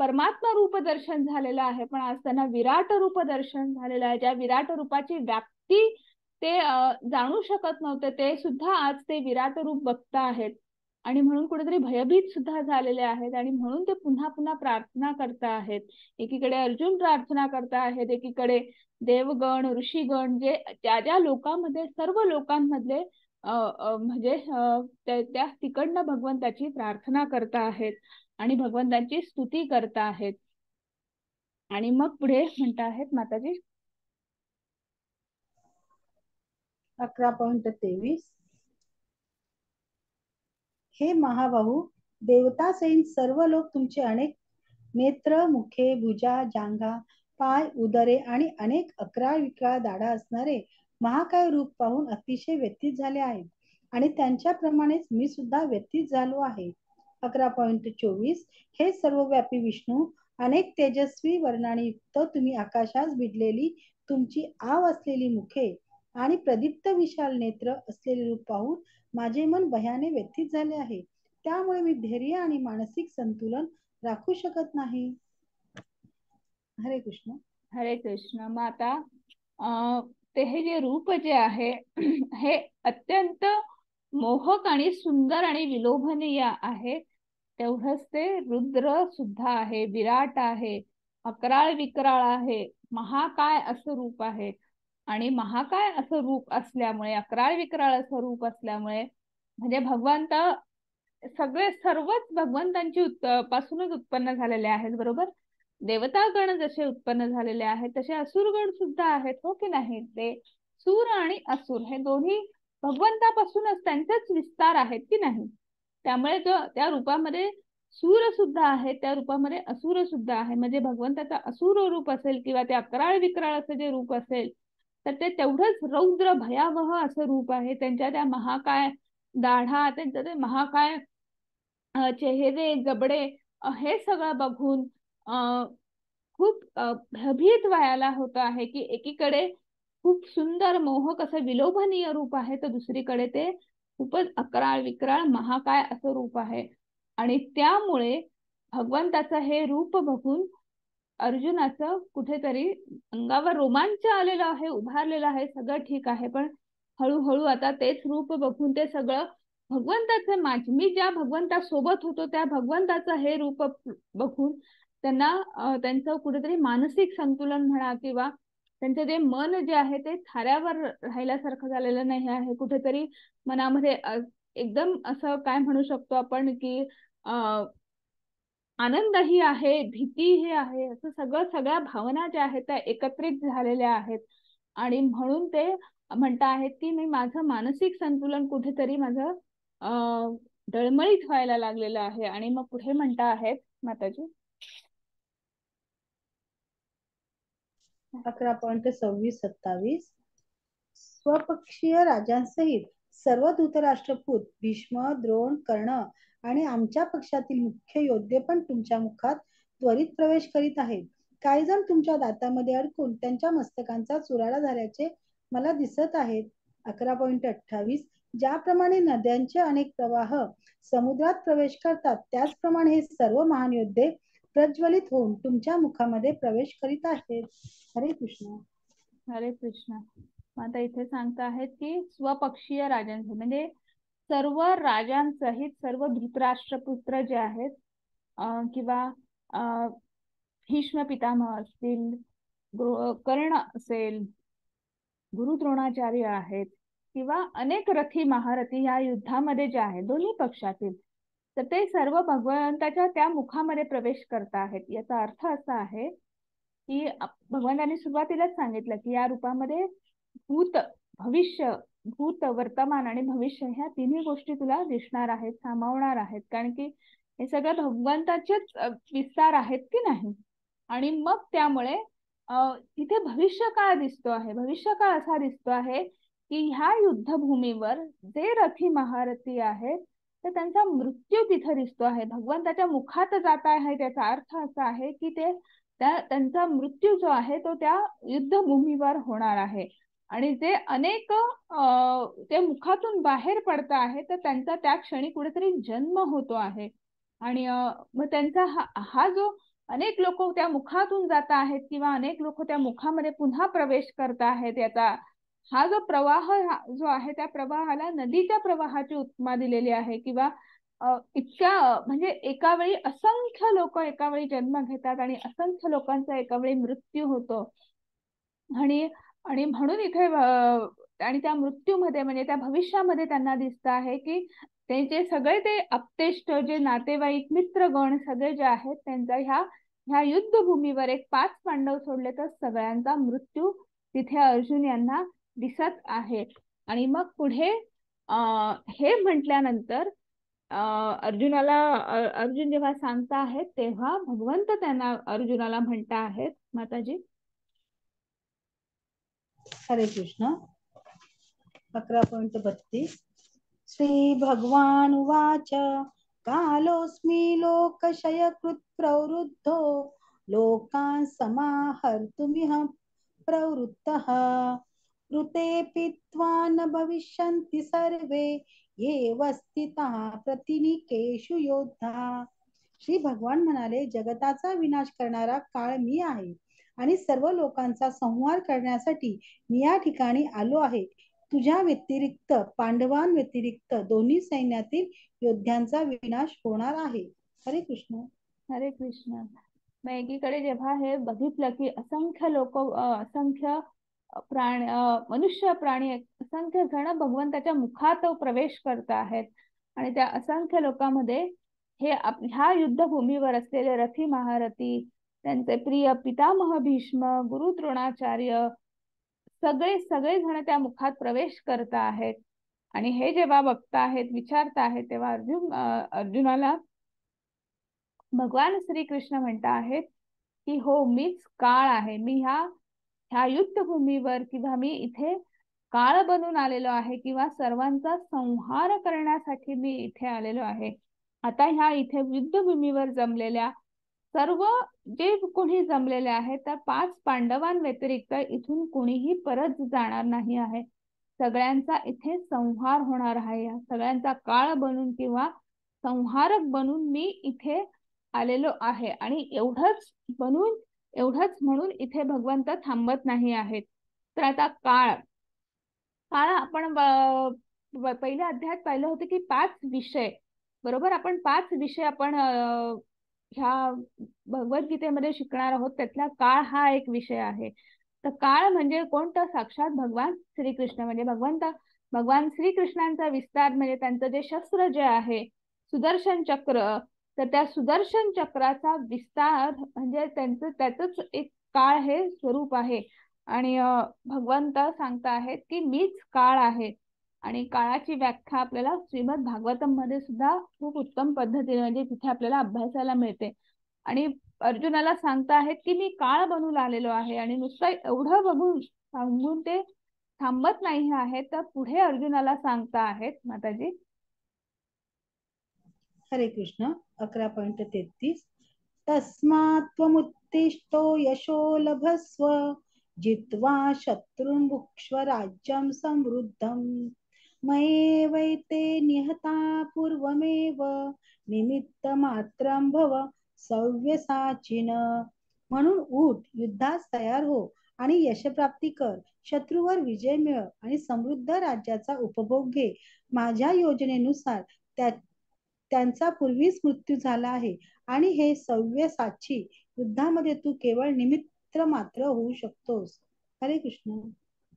परमात्मा रूप दर्शन झालेलं आहे पण आज त्यांना विराट रूप दर्शन झालेलं आहे. ज्या विराट रूपाची व्याप्ती ते जाणू शकत नव्हते ते सुद्धा आज ते विराट रूप बघत आहेत. आणि म्हणून कुठेतरी भयभीत सुद्धा झालेले आहेत आणि म्हणून ते पुन्हा पुन्हा प्रार्थना करता आहेत. एकीकडे अर्जुन प्रार्थना करता आहेत एकीकडे देवगण ऋषीगण जे त्या ज्या लोकांमध्ये सर्व लोकांमधले म्हणजे त्या तिकडनं भगवंताची प्रार्थना करता आहेत. आणि भगवंताची स्तुती करता आहेत. आणि मग पुढे म्हणता आहेत माताजी. अकरा पॉइंट तेवीस. हे महाबाहू देवता सैन सर्व लोक तुमचे अनेक नेत्र मुखे भुजा जांघा पाय उदरे आणि अनेक अकरा विकळा दाडा असणारे महाकाय रूप पाहून अतिशय व्यतीत झाले आहेत. आणि त्यांच्याप्रमाणेच मी सुद्धा व्यतीत झालो आहे. अकरा पॉईंट चोवीस. हे सर्वव्यापी विष्णू अनेक तेजस्वी वर्णानियुक्त तुम्ही आकाशास भिडलेली तुमची आव असलेली मुखे आणि प्रदीप्त विशाल नेत्र असलेले रूप पाहून माझे मन भयाने व्यथित झाले आहे. त्यामुळे मी धैर्य आणि मानसिक संतुलन राखू शकत नाही. हरे कृष्ण. हरे कृष्ण. मग आता ते हे जे रूप जे आहे हे अत्यंत मोहक आणि सुंदर आणि विलोभनीय आहे. तेवढंच ते रुद्र सुद्धा आहे विराट आहे अकराळ विकराळ आहे. महाकाय असं रूप आहे. आणि महाकाय असं रूप असल्यामुळे अकराळ विकराळ असं रूप असल्यामुळे म्हणजे भगवंत सगळे सर्वच भगवंतांची उत्प पासूनच उत्पन्न झालेले आहेत बरोबर? देवतागण जसे उत्पन्न झालेले आहेत तसे असुरगण सुद्धा आहेत हो की नाही? ते सूर आणि असुर हे दोन्ही भगवंतापासूनच त्यांचेच विस्तार आहेत की नाही? त्यामुळे त्या रूपामध्ये सूर सुद्धा आहे त्या रूपामध्ये असुर सुद्धा आहे. म्हणजे भगवंताचा असुर रूप असेल किंवा ते अकराळ विकराळ असं जे रूप असेल तर ते तेवढंच रौद्र भयावह असं रूप आहे. त्यांच्या त्या महाकाय दाढा त्यांचं ते महाकाय चेहरे जबडे हे सगळं बघून खूप भयभीत व्हायला होत आहे की एकीकडे खूप सुंदर मोहक असं विलोभनीय रूप आहे तर दुसरीकडे ते खूपच अकराळ विकराळ महाकाय असं रूप आहे. आणि त्यामुळे भगवंताचं हे रूप बघून अर्जुनाचं कुठेतरी अंगावर रोमांच आलेलं आहे उभारलेलं आहे सगळं ठीक आहे. पण हळूहळू आता तेच रूप बघून ते सगळं भगवंताचं माझ मी ज्या भगवंता सोबत होतो त्या भगवंताचं हे रूप बघून त्यांना त्यांचं कुठेतरी मानसिक संतुलन म्हणा किंवा त्यांचं जे मन जे आहे ते थाऱ्यावर राहिल्यासारखं झालेलं नाही आहे. कुठेतरी मनामध्ये एकदम असं काय म्हणू शकतो आपण की आनंद आनंदही आहे भीतीही आहे असं सगळं सगळ्या भावना ज्या आहेत त्या एकत्रित झालेल्या आहेत. आणि म्हणून ते म्हणता आहेत की मी माझं मानसिक संतुलन कुठेतरी माझं अं डळमळीत व्हायला लागलेलं आहे. आणि मग पुढे म्हणता आहेत माताजी? अकरा पॉइंट सव्वीस सत्तावीस. स्वपक्षीय राजांसहित सर्व धृतराष्ट्रपूत भीष्म द्रोण कर्ण आणि आमच्या पक्षातील मुख्य योद्धे पण तुमच्या मुखात त्वरित प्रवेश करीत आहेत. काही जण तुमच्या दातामध्ये अडकून त्यांच्या मस्तकांचा चुराडा झाल्याचे मला दिसत आहेत. अकरा पॉईंट अठ्ठावीस. ज्याप्रमाणे नद्यांचे अनेक प्रवाह समुद्रात प्रवेश करतात त्याचप्रमाणे हे सर्व महान योद्धे प्रज्वलित होऊन तुमच्या मुखामध्ये प्रवेश करीत आहेत. हरे कृष्ण. हरे कृष्ण. आता इथे सांगता आहेत की स्वपक्षीय राजांचे म्हणजे सर्व राजांसहित सर्व धृतराष्ट्रपुत्र जे आहेत किंवा भीष्म पितामह असतील कर्ण असेल गुरु द्रोणाचार्य आहेत किंवा अनेक रथी महारथी या युद्धामध्ये जे आहेत दोन्ही पक्षातील तर ते सर्व भगवंताच्या त्या मुखामध्ये प्रवेश करत आहेत. याचा अर्थ असा आहे की भगवंतांनी सुरुवातीलाच सांगितलं की या रूपामध्ये भूत भविष्य भूत वर्तमान आणि भविष्य ह्या तिन्ही गोष्टी तुला दिसणार आहेत सामावणार आहेत. कारण की हे सगळं भगवंताचेच विस्तार आहेत की नाही? आणि मग त्यामुळे तिथे भविष्य काळ दिसतो आहे. भविष्य काळ असा दिसतो आहे की ह्या युद्धभूमीवर जे रथी महारथी आहेत तर त्यांचा मृत्यू तिथे दिसतो आहे. भगवंताच्या मुखात जात आहे. त्याचा अर्थ असा आहे की ते त्या त्यांचा मृत्यू जो आहे तो त्या युद्धभूमीवर होणार आहे. आणि जे अनेक ते मुखातून बाहेर पडत आहे तर त्यांचा त्या क्षणी कुठेतरी जन्म होतो आहे. आणि मग त्यांचा हा हा जो अनेक लोक त्या मुखातून जात आहेत किंवा अनेक लोक त्या मुखामध्ये पुन्हा प्रवेश करत आहेत याचा हा जो प्रवाह जो आहे त्या प्रवाहाला नदीच्या प्रवाहाची उपमा दिलेली आहे किंवा इतक्या म्हणजे एका वेळी असंख्य लोक एका वेळी जन्म घेतात आणि असंख्य लोकांचा एका वेळी मृत्यू होतो. आणि आणि म्हणून इथे आणि त्या मृत्यूमध्ये म्हणजे त्या भविष्यामध्ये त्यांना दिसत आहे की त्यांचे सगळे ते अपतेष्ट जे नातेवाईक मित्रगण सगळे जे आहेत त्यांचा ह्या ह्या युद्धभूमीवर एक पाच पांडव सोडले तर सगळ्यांचा मृत्यू तिथे अर्जुन यांना दिसत आहे. आणि मग पुढे हे म्हटल्यानंतर अर्जुनाला अर्जुन जेव्हा सांगता आहेत तेव्हा भगवंत त्यांना अर्जुनाला म्हणता आहेत माताजी. हरे कृष्ण. अकरा पॉइंट बत्तीस. श्री भगवान उवाच. कालोऽस्मि लोकशयकृत् प्रवृद्धो. लोकान् समाहर्तुमिह प्रवृत्तः. ऋते पीत्वा न भविष्यन्ति सर्वे ये स्थितः प्रतिनिकेषु योद्धा. श्री भगवान म्हणाले जगताचा विनाश करणारा काळ मी आहे आणि सर्व लोकांचा संहार करण्यासाठी मी या ठिकाणी आलो आहे. तुझ्या व्यतिरिक्त पांडवां व्यतिरिक्त दोन्ही सैन्यातील योद्ध्यांचा विनाश होणार आहे. हरे कृष्ण. हरे कृष्ण. मग एकीकडे जेव्हा हे बघितलं की असंख्य लोक असंख्य प्राण मनुष्य प्राणी असंख्य जण भगवंताच्या मुखात प्रवेश करत आहेत. आणि त्या असंख्य लोकांमध्ये हे ह्या युद्धभूमीवर असलेले रथी महारथी त्यांचे प्रिय पितामह भीष्म गुरु द्रोणाचार्य सगळे सगळे जण त्या मुखात प्रवेश करत आहेत. आणि हे जेव्हा बघता आहेत विचारत आहेत तेव्हा अर्जुन अर्जुनाला भगवान श्रीकृष्ण म्हणता आहेत की हो मीच काळ आहे. मी ह्या ह्या युद्धभूमीवर किंवा मी इथे काळ बनून आलेलो आहे किंवा सर्वांचा संहार करण्यासाठी मी इथे आलेलो आहे. आता ह्या इथे युद्धभूमीवर जमलेल्या सर्व जे कोणी जमलेले आहेत तर पाच पांडवांव्यतिरिक्त इथून कोणीही परत जाणार नाही आहे. सगळ्यांचा इथे संहार होणार आहे. या सगळ्यांचा काळ बनून किंवा संहारक बनून मी इथे आलेलो आहे. आणि एवढंच बनून एवढंच म्हणून इथे भगवंत थांबत नाही आहेत. तर आता काळ. काळ आपण पहिल्या अध्यायात पाहिलं होतं की पाच विषय. बरोबर? आपण पाच विषय आपण ह्या भगवद्गीतेमध्ये शिकणार आहोत. त्यातला काळ हा एक विषय आहे. तर काळ म्हणजे कोणतं? साक्षात भगवान श्रीकृष्ण. म्हणजे भगवंत भगवान श्रीकृष्णांचा विस्तार म्हणजे त्यांचं जे शस्त्र जे आहे सुदर्शन चक्र तर त्या सुदर्शन चक्राचा विस्तार म्हणजे त्यांचं त्याच एक काळ हे स्वरूप आहे. आणि भगवंत सांगता आहेत की मीच काळ आहे. आणि काळाची व्याख्या आपल्याला श्रीमद भागवतममध्ये सुद्धा खूप उत्तम पद्धतीने म्हणजे तिथे आपल्याला अभ्यासाला मिळते. आणि अर्जुनाला सांगता आहेत की मी काळ बनून आलेलो आहे आणि नुसतं एवढं बघून सांगून ते थांबत नाही आहे तर पुढे अर्जुनाला सांगता आहेत माताजी. हरे कृष्ण. अकरा पॉइंट तेहतीस. तस्मात्त्वमुत्तिष्ठो यशो लभस्व जित्वा शत्रुन् भुक्ष्व राज्यं समृद्धम्। मयेवैते निहता पूर्वमेव निमित्तमात्रं भव सव्यसाचिन। म्हणून उठ युद्धास तयार हो आणि यशप्राप्ती कर. शत्रूवर विजय मिळव आणि समृद्ध राज्याचा उपभोग घे. माझ्या योजनेनुसार त्या त्यांचा पूर्वीच मृत्यू झाला आहे. आणि हे सव्य साक्षी युद्धामध्ये तू केवळ निमित्त मात्र होऊ शकतोस. हरे कृष्ण.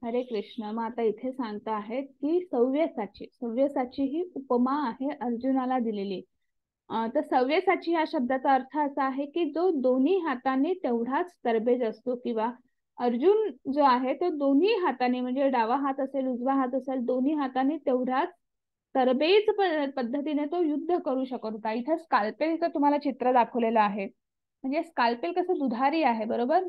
हरे कृष्ण. मग आता इथे सांगता आहेत की सव्यसाची सव्यसाची ही उपमा आहे अर्जुनाला दिलेली. तर सव्यसाची या शब्दाचा अर्थ असा आहे की जो दोन्ही हाताने तेवढाच तरबेज असतो किंवा अर्जुन जो आहे तो दोन्ही हाताने म्हणजे डावा हात असेल उजवा हात असेल दोन्ही हाताने तेवढाच तरबेज पद्धतीने तो युद्ध करू शकत. होता इथं स्काल्पेलचं तुम्हाला चित्र दाखवलेलं आहे. म्हणजे स्काल्पेल कसं दुधारी आहे बरोबर?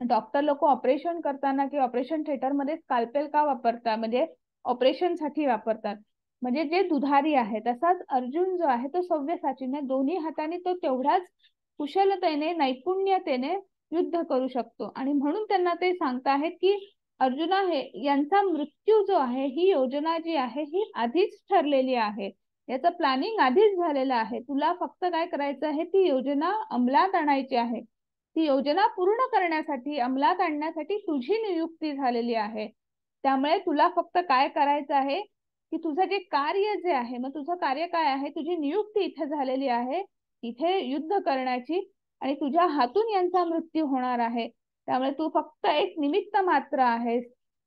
डॉक्टर लोक ऑपरेशन करताना किंवा ऑपरेशन थिएटरमध्ये स्काल्पेल का वापरतात? म्हणजे ऑपरेशनसाठी वापरतात. म्हणजे जे दुधारी आहे तसाच अर्जुन जो आहे तो सव्यसाचीने दोन्ही हाताने तो तेवढाच कुशलतेने नैपुण्यतेने युद्ध करू शकतो. आणि म्हणून त्यांना ते सांगता आहेत की अर्जुना हे यांचा मृत्यू जो आहे ही योजना जी आहे ही आधीच ठरलेली आहे. याचं प्लॅनिंग आधीच झालेलं आहे. तुला फक्त काय करायचं आहे ती योजना अंमलात आणायची आहे. ती योजना पूर्ण करण्यासाठी अंमलात आणण्यासाठी तुझी नियुक्ती झालेली आहे. त्यामुळे तुला फक्त काय करायचं आहे की तुझं जे कार्य जे आहे मग तुझं कार्य काय आहे तुझी नियुक्ती इथे झालेली आहे. इथे युद्ध करण्याची आणि तुझ्या हातून यांचा मृत्यू होणार आहे. त्यामुळे तू फक्त एक निमित्त मात्र आहेस.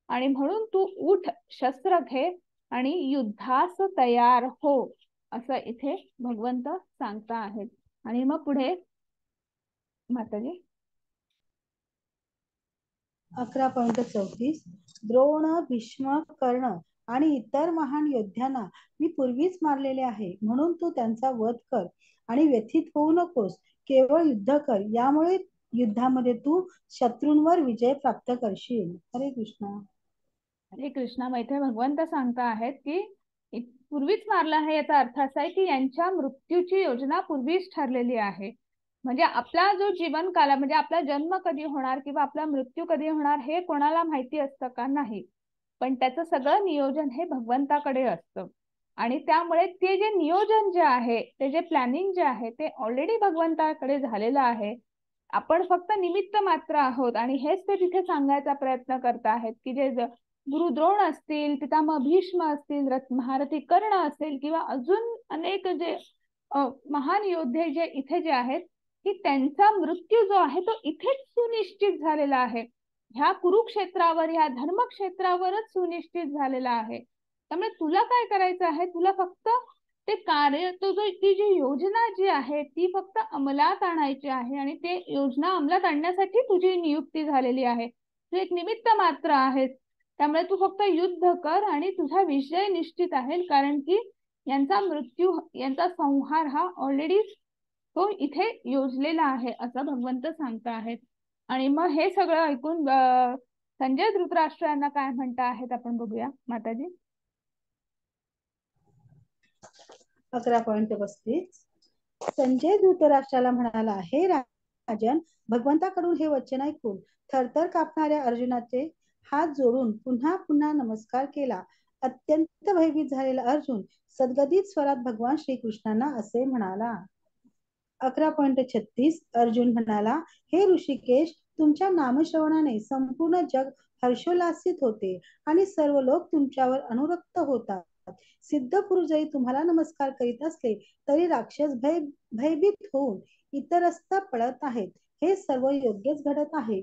आणि म्हणून तू उठ शस्त्र घे आणि युद्धास तयार हो असं इथे भगवंत सांगता आहेत. आणि मग पुढे माताजी. अकरा पॉईंट चौतीस. द्रोण भीष्म कर्ण आणि इतर महान योद्ध्यांना मी पूर्वीच मारलेले आहे. म्हणून तू त्यांचा वध कर आणि व्यथित होऊ नकोस. केवळ युद्ध कर. यामुळे युद्धामध्ये तू शत्रूंवर विजय प्राप्त करशील. हरे कृष्ण. हरे कृष्णा. मैत्री भगवंत सांगता आहेत की पूर्वीच मारला आहे याचा अर्थ असा आहे की यांच्या मृत्यूची योजना पूर्वीच ठरलेली आहे. म्हणजे आपला जो जीवन काला म्हणजे आपला जन्म कधी होणार किंवा आपला मृत्यू कधी होणार हे कोणाला माहिती असतं का? नाही. पण त्याचं सगळं नियोजन हे भगवंताकडे असतं. आणि त्यामुळे ते जे नियोजन जे आहे ते जे प्लॅनिंग जे आहे ते ऑलरेडी भगवंताकडे झालेलं आहे. आपण फक्त निमित्त मात्र आहोत आणि हेच ते तिथे सांगायचा प्रयत्न करत आहेत की जे गुरुद्रोण असतील पितामह भीष्म असतील महारथी कर्ण असेल किंवा अजून अनेक जे महान योद्धे जे इथे जे आहेत की त्यांचा मृत्यू जो आहे तो इथेच सुनिश्चित झालेला आहे. ह्या कुरुक्षेत्रावर ह्या धर्मक्षेत्रावरच सुनिश्चित झालेला आहे. त्यामुळे तुला काय करायचं आहे? तुला फक्त ते कार्य तो जो ती जी योजना जी आहे ती फक्त अंमलात आणायची आहे आणि ते योजना अंमलात आणण्यासाठी तुझी नियुक्ती झालेली आहे. तू एक निमित्त मात्र आहेस. त्यामुळे तू फक्त युद्ध कर आणि तुझा विषय निश्चित आहे कारण की यांचा मृत्यू यांचा संहार हा ऑलरेडी तो इथे योजलेला आहे असं भगवंत सांगता आहेत. आणि मग हे सगळं ऐकून संजय धृतराष्ट्र यांना काय म्हणता आहेत आपण बघूया. माताजी? अकरा पॉईंट पस्तीस. संजय धृतराष्ट्राला म्हणाला हे राजन भगवंताकडून हे वचन ऐकून थरथर कापणाऱ्या अर्जुनाचे हात जोडून पुन्हा पुन्हा नमस्कार केला. अत्यंत भयभीत झालेला अर्जुन सदगदित स्वरात भगवान श्रीकृष्णांना असे म्हणाला. अकरा पॉईंट छत्तीस अर्जुन म्हणाला हे ऋषिकेश तुमच्या नामश्रवणाने संपूर्ण जग हर्षोल्लासित होते आणि सर्व लोक तुमच्यावर अनुरक्त होतात. सिद्ध पुरुष जरी तुम्हाला नमस्कार करीत असले तरी राक्षस भय भयभीत होऊन इतरस्त पळत आहेत. हे सर्व योग्यच घडत आहे.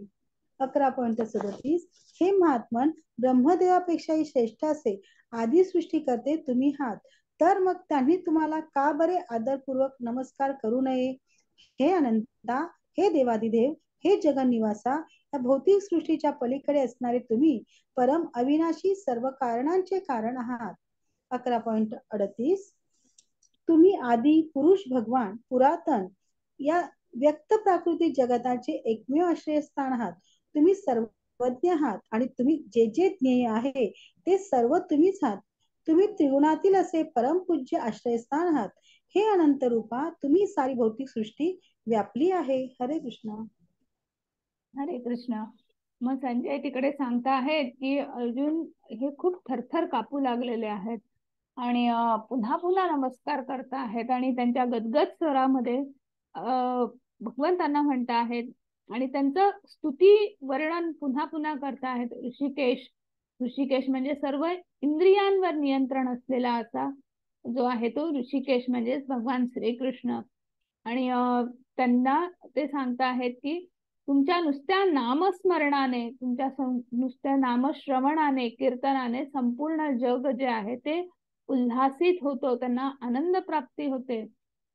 अकरा पॉईंट सदतीस हे महात्मन ब्रह्मदेवापेक्षाही श्रेष्ठ असे आदी सृष्टी करते तुम्ही हात तर मग त्यांनी तुम्हाला का बरे आदरपूर्वक नमस्कार करू नये? हे अनंता हे देवादिदेव हे जगन्निवासा या भौतिक सृष्टीच्या पलीकडे असणारे तुम्ही परम अविनाशी सर्व कारणांचे कारण आहात. अकरा पॉइंट अडतीस. तुम्ही आदी पुरुष भगवान पुरातन या व्यक्त प्राकृतिक जगताचे एकमेव आश्रयस्थान आहात. तुम्ही सर्वज्ञ आहात आणि तुम्ही जे जे ज्ञेय आहे ते सर्व तुम्हीच आहात. तुम्ही त्रिगुणातील असे परमपूज्य आश्रयस्थान आहात. हे अनंत रूपा तुम्ही सारी भौतिक सृष्टी व्यापली आहे. हरे कृष्ण. हरे कृष्ण. मग संजय तिकडे सांगता आहेत की अर्जुन हे खूप थरथर कापू लागलेले आहेत. आणि पुन्हा पुन्हा नमस्कार करत आहेत आणि त्यांच्या गदगद स्वरामध्ये भगवंतांना म्हणता आहेत आणि त्यांचं स्तुती वर्णन पुन्हा पुन्हा करता आहेत. ऋषिकेश ऋषिकेश म्हणजे सर्व इंद्रियांवर नियंत्रण असलेला असा जो आहे तो ऋषिकेश म्हणजेच भगवान श्रीकृष्ण. आणि त्यांना ते सांगता आहेत की तुमच्या नुसत्या नामस्मरणाने तुमच्या नुसत्या नामश्रवणाने कीर्तनाने संपूर्ण जग जे आहे ते उल्हासित होतो त्यांना आनंद प्राप्ती होते.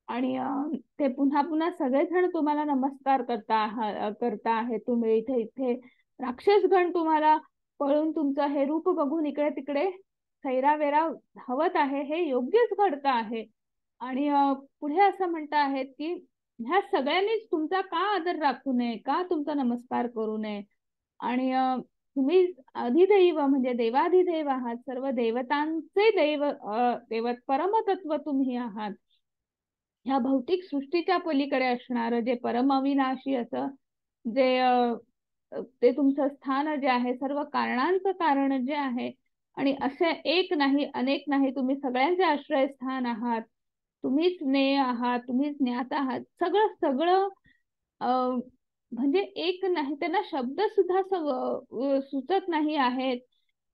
आणि ते पुन्हा पुन्हा सगळेजण तुम्हाला नमस्कार करता करता आहे. तुम्ही इथे इथे राक्षसगण तुम्हाला पळून तुमचं हे रूप बघून इकडे तिकडे सैरावेरा धावत आहे. हे योग्यच घडतं आहे. आणि पुढे असं म्हणता आहेत की ह्या सगळ्यांनीच तुमचा का आदर राखू नये? का तुमचा नमस्कार करू नये? आणि तुम्ही अधिदैव म्हणजे देवाधिदेव आहात सर्व देवतांचे दैव देवत परमतत्व तुम्ही आहात. ह्या भौतिक सृष्टीच्या पलीकडे असणार जे परम अविनाशी असं जे ते तुमचं स्थान जे आहे सर्व कारणांचं कारण जे आहे आणि असे एक नाही अनेक नाही तुम्ही सगळ्यांचे आश्रयस्थान आहात तुम्हीच ज्ञेय आहात तुम्हीच ज्ञात आहात सगळं सगळं म्हणजे एक नाही त्यांना शब्द सुद्धा सुचत नाही आहेत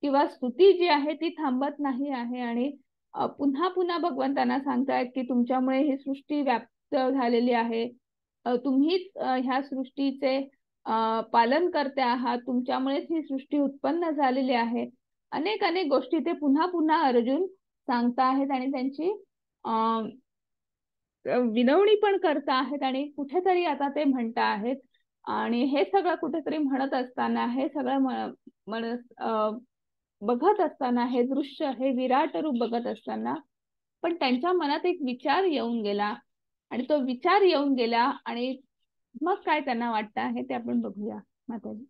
किंवा स्तुती जी आहे ती थांबत नाही आहे. आणि पुन्हा पुन्हा भगवंतांना सांगतायत की तुमच्यामुळे ही सृष्टी व्याप्त झालेली आहे. तुम्हीच ह्या सृष्टीचे पालन करते आहात. तुमच्यामुळेच ही सृष्टी उत्पन्न झालेली आहे. अनेक अनेक गोष्टी ते पुन्हा पुन्हा अर्जुन सांगता आहेत आणि त्यांची विनवणी पण करता आहेत आणि कुठेतरी आता ते म्हणता आहेत आणि हे सगळं कुठेतरी म्हणत असताना हे सगळं बघत असताना हे दृश्य हे विराट रूप बघत असताना पण त्यांच्या मनात एक विचार येऊन गेला आणि तो विचार येऊन गेला आणि मग काय त्यांना वाटतं आहे ते आपण बघूया. माताजी.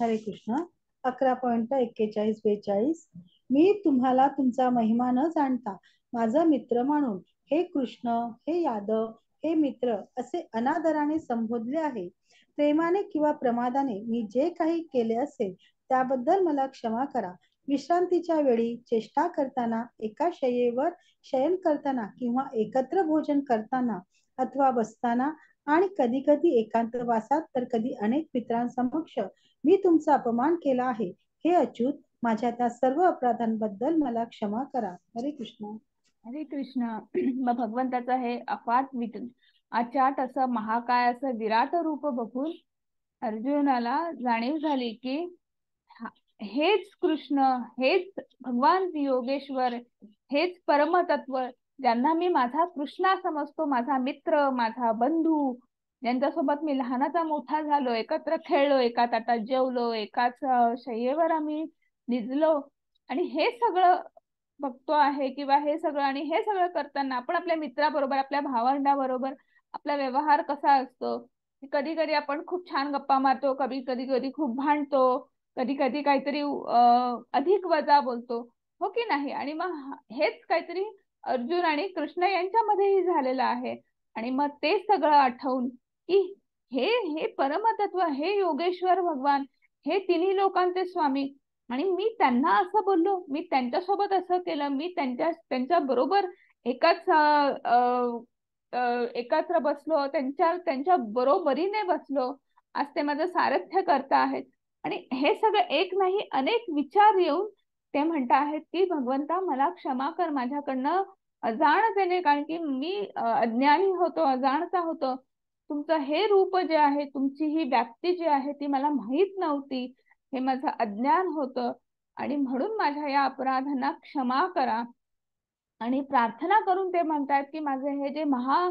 हरे कृष्ण. अकरा पॉइंट एक्केचाळीस बेचाळीस. मी तुम्हाला तुमचा महिमा न जाणता माझा मित्र म्हणून हे कृष्ण हे यादव हे मित्र असे अनादराने संबोधले आहे. प्रेमाने किंवा प्रमादाने मी जे काही केले असेल त्याबद्दल मला क्षमा करा. विश्रांतीच्या वेळी चेष्टा करताना एका शयेवर शयन करताना किंवा एकत्र भोजन करताना अथवा बसताना आणि कधी कधी एकांतवासात तर कधी अनेक मित्रांसमक्ष मी तुमचा अपमान केला आहे. हे अच्युत माझ्या त्या सर्व अपराधांबद्दल मला क्षमा करा. हरे कृष्ण. हरे कृष्ण. मग भगवंताचं हे अफाट विट अचाट असं महाकाय असं विराट रूप बघून अर्जुनाला जाणीव झाली की हेच कृष्ण हेच भगवान योगेश्वर हेच परमतत्व ज्यांना मी माझा कृष्णा समजतो माझा मित्र माझा बंधू ज्यांच्यासोबत मी लहानाचा मोठा झालो एकत्र खेळलो एका ताटात जेवलो एकाच शय्येवर आम्ही निजलो. आणि हे सगळं बघतो आहे किंवा हे सगळं आणि हे सगळं करताना आपण आपल्या मित्राबरोबर आपल्या भावंडाबरोबर आपला व्यवहार कसा असतो? कधी कधी आपण खूप छान गप्पा मारतो कधी कधी कधी खूप भांडतो कधी कधी काहीतरी अधिक वजा बोलतो. हो की नाही? आणि मग हेच काहीतरी अर्जुन आणि कृष्ण यांच्यामध्येही झालेलं आहे. आणि मग ते सगळं आठवून की हे हे परमतत्व हे योगेश्वर भगवान हे तिन्ही लोकांचे स्वामी आणि मी त्यांना असं बोललो मी त्यांच्यासोबत असं केलं मी त्यांच्या त्यांच्या बरोबर एकाच एकत्र बसलो त्यांच्या त्यांच्या बरोबरीने बसलो. आज ते माझं सारथ्य करता आहेत. आणि हे सगळं एक नाही अनेक विचार येऊन ते म्हणता आहेत की भगवंता मला क्षमा कर माझ्याकडनं अजाणतेने कारण की मी अज्ञानी होतो अजाणता होतो. तुमचं हे रूप जे आहे तुमची ही व्याप्ती जी आहे ती मला माहीत नव्हती. हे माझं अज्ञान होतं. आणि म्हणून माझ्या या अपराधांना क्षमा करा. आणि प्रार्थना करून ते म्हणतात की माझे हे जे महा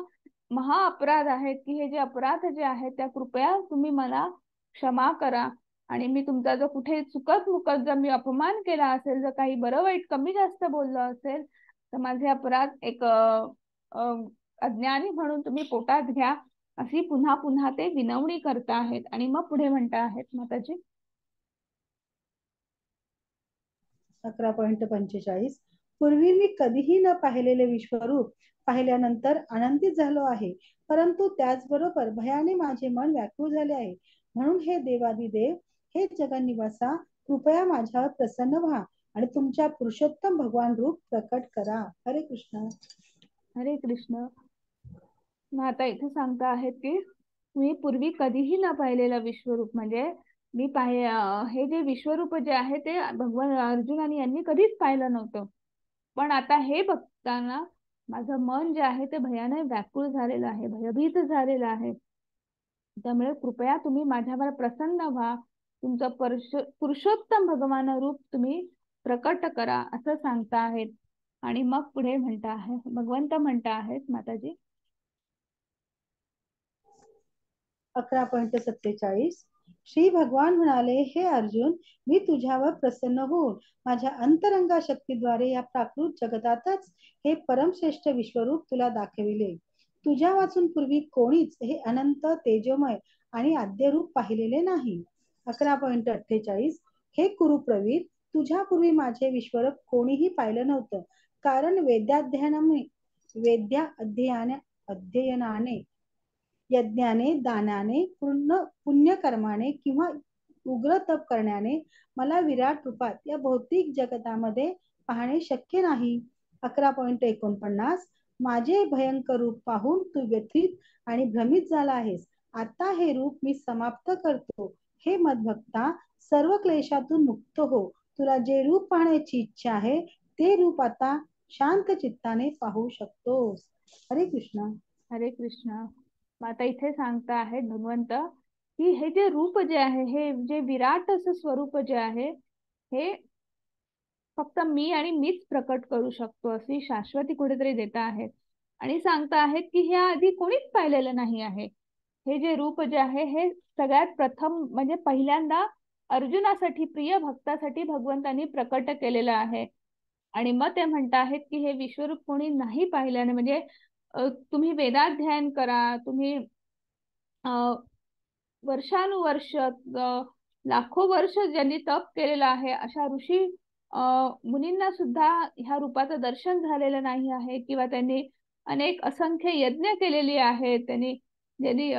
महा अपराध आहेत की हे जे अपराध जे आहेत त्या कृपया तुम्ही मला क्षमा करा. आणि मी तुमचा जर कुठे चुकत मुकत जर मी अपमान केला असेल जर काही बरं वाईट कमी जास्त बोललं असेल तर माझे अपराध एक अज्ञानी म्हणून तुम्ही पोटात घ्या. अशी पुन्हा पुन्हा ते विनवणी करता आहेत आणि मग पुढे म्हणता आहेत माताजी अकरा पॉईंट पंचेचाळीस. पूर्वी मी कधीही न पाहिलेले विश्वरूप पाहिल्यानंतर आनंदित झालो आहे. परंतु त्याचबरोबर भयाने माझे मन व्याकुळ झाले आहे. म्हणून हे देवादिदेव हे जगनिवासा कृपया माझ्यावर प्रसन्न व्हा आणि तुमच्या पुरुषोत्तम भगवान रूप प्रकट करा. हरे कृष्ण. हरे कृष्ण. आता इथे सांगता आहेत की मी पूर्वी कधीही न पाहिलेलं विश्वरूप म्हणजे मी पाहि हे जे विश्वरूप जे आहे ते भगवान अर्जुनाने यांनी कधीच पाहिलं नव्हतं. पण आता हे बघताना माझं मन जे आहे ते भयाने व्याकुळ झालेलं आहे भयभीत झालेलं आहे. त्यामुळे कृपया तुम्ही माझ्यावर प्रसन्न व्हा. तुमचं परश पुरुषोत्तम भगवान रूप तुम्ही प्रकट करा असं सांगता आहेत. आणि मग पुढे म्हणता आहे भगवंत म्हणता आहेत माताजी. अकरा पॉइंट सत्तेचाळीस. श्री भगवान म्हणाले हे अर्जुन मी तुझ्यावर प्रसन्न होऊन माझ्या अंतरंगा शक्तीद्वारे या प्राकृत जगतातच हे परमश्रेष्ठ विश्वरूप तुला दाखविले. तुझ्या वाचून पूर्वी कोणीच हे अनंत तेजोमय आणि आद्यरूप पाहिलेले नाही. अकरा पॉईंट अठ्ठेचाळीस हे कुरुप्रवीर तुझ्या पूर्वी माझे विश्वरूप कोणीही पाहिलं नव्हतं. कारण वेद्याध्ययनामुळे वेद्या अध्ययना अध्ययनाने यज्ञाने दानाने पूर्ण पुण्यकर्माने किंवा उग्र तप करण्याने मला विराट रूपात या भौतिक जगतामध्ये पाहणे शक्य नाही. अकरा पॉईंट एकोणपन्नास माझे भयंकर रूप पाहून तू व्यथित आणि भ्रमित झाला आहेस. आता हे रूप मी समाप्त करतो. हे मदभक्ता सर्व क्लेशातून मुक्त हो. तुला जे रूप पाहण्याची इच्छा आहे ते रूप आता शांत चित्ताने पाहू शकतोस. हरे कृष्ण. हरे कृष्ण. आता इथे सांगता आहे भगवंत की हे जे रूप जे आहे हे जे विराट असं स्वरूप जे आहे हे फक्त मी आणि मीच प्रकट करू शकतो अशी शाश्वती कुठेतरी देता आहेत आणि सांगता आहेत की ह्या आधी कोणीच पाहिलेलं नाही आहे. हे जे रूप जे आहे हे सगळ्यात प्रथम म्हणजे पहिल्यांदा अर्जुनासाठी प्रिय भक्तासाठी भगवंतांनी प्रकट केलेलं आहे. आणि मग ते म्हणत आहेत की हे विश्वरूप कोणी नाही पाहिल्याने म्हणजे तुम्ही वेदाध्ययन करा तुम्ही वर्षानुवर्ष लाखो वर्ष ज्यांनी तप केलेलं आहे अशा ऋषी मुनींना सुद्धा ह्या रूपाचं दर्शन झालेलं नाही आहे किंवा त्यांनी अनेक असंख्य यज्ञ केलेली आहेत त्यांनी ज्यांनी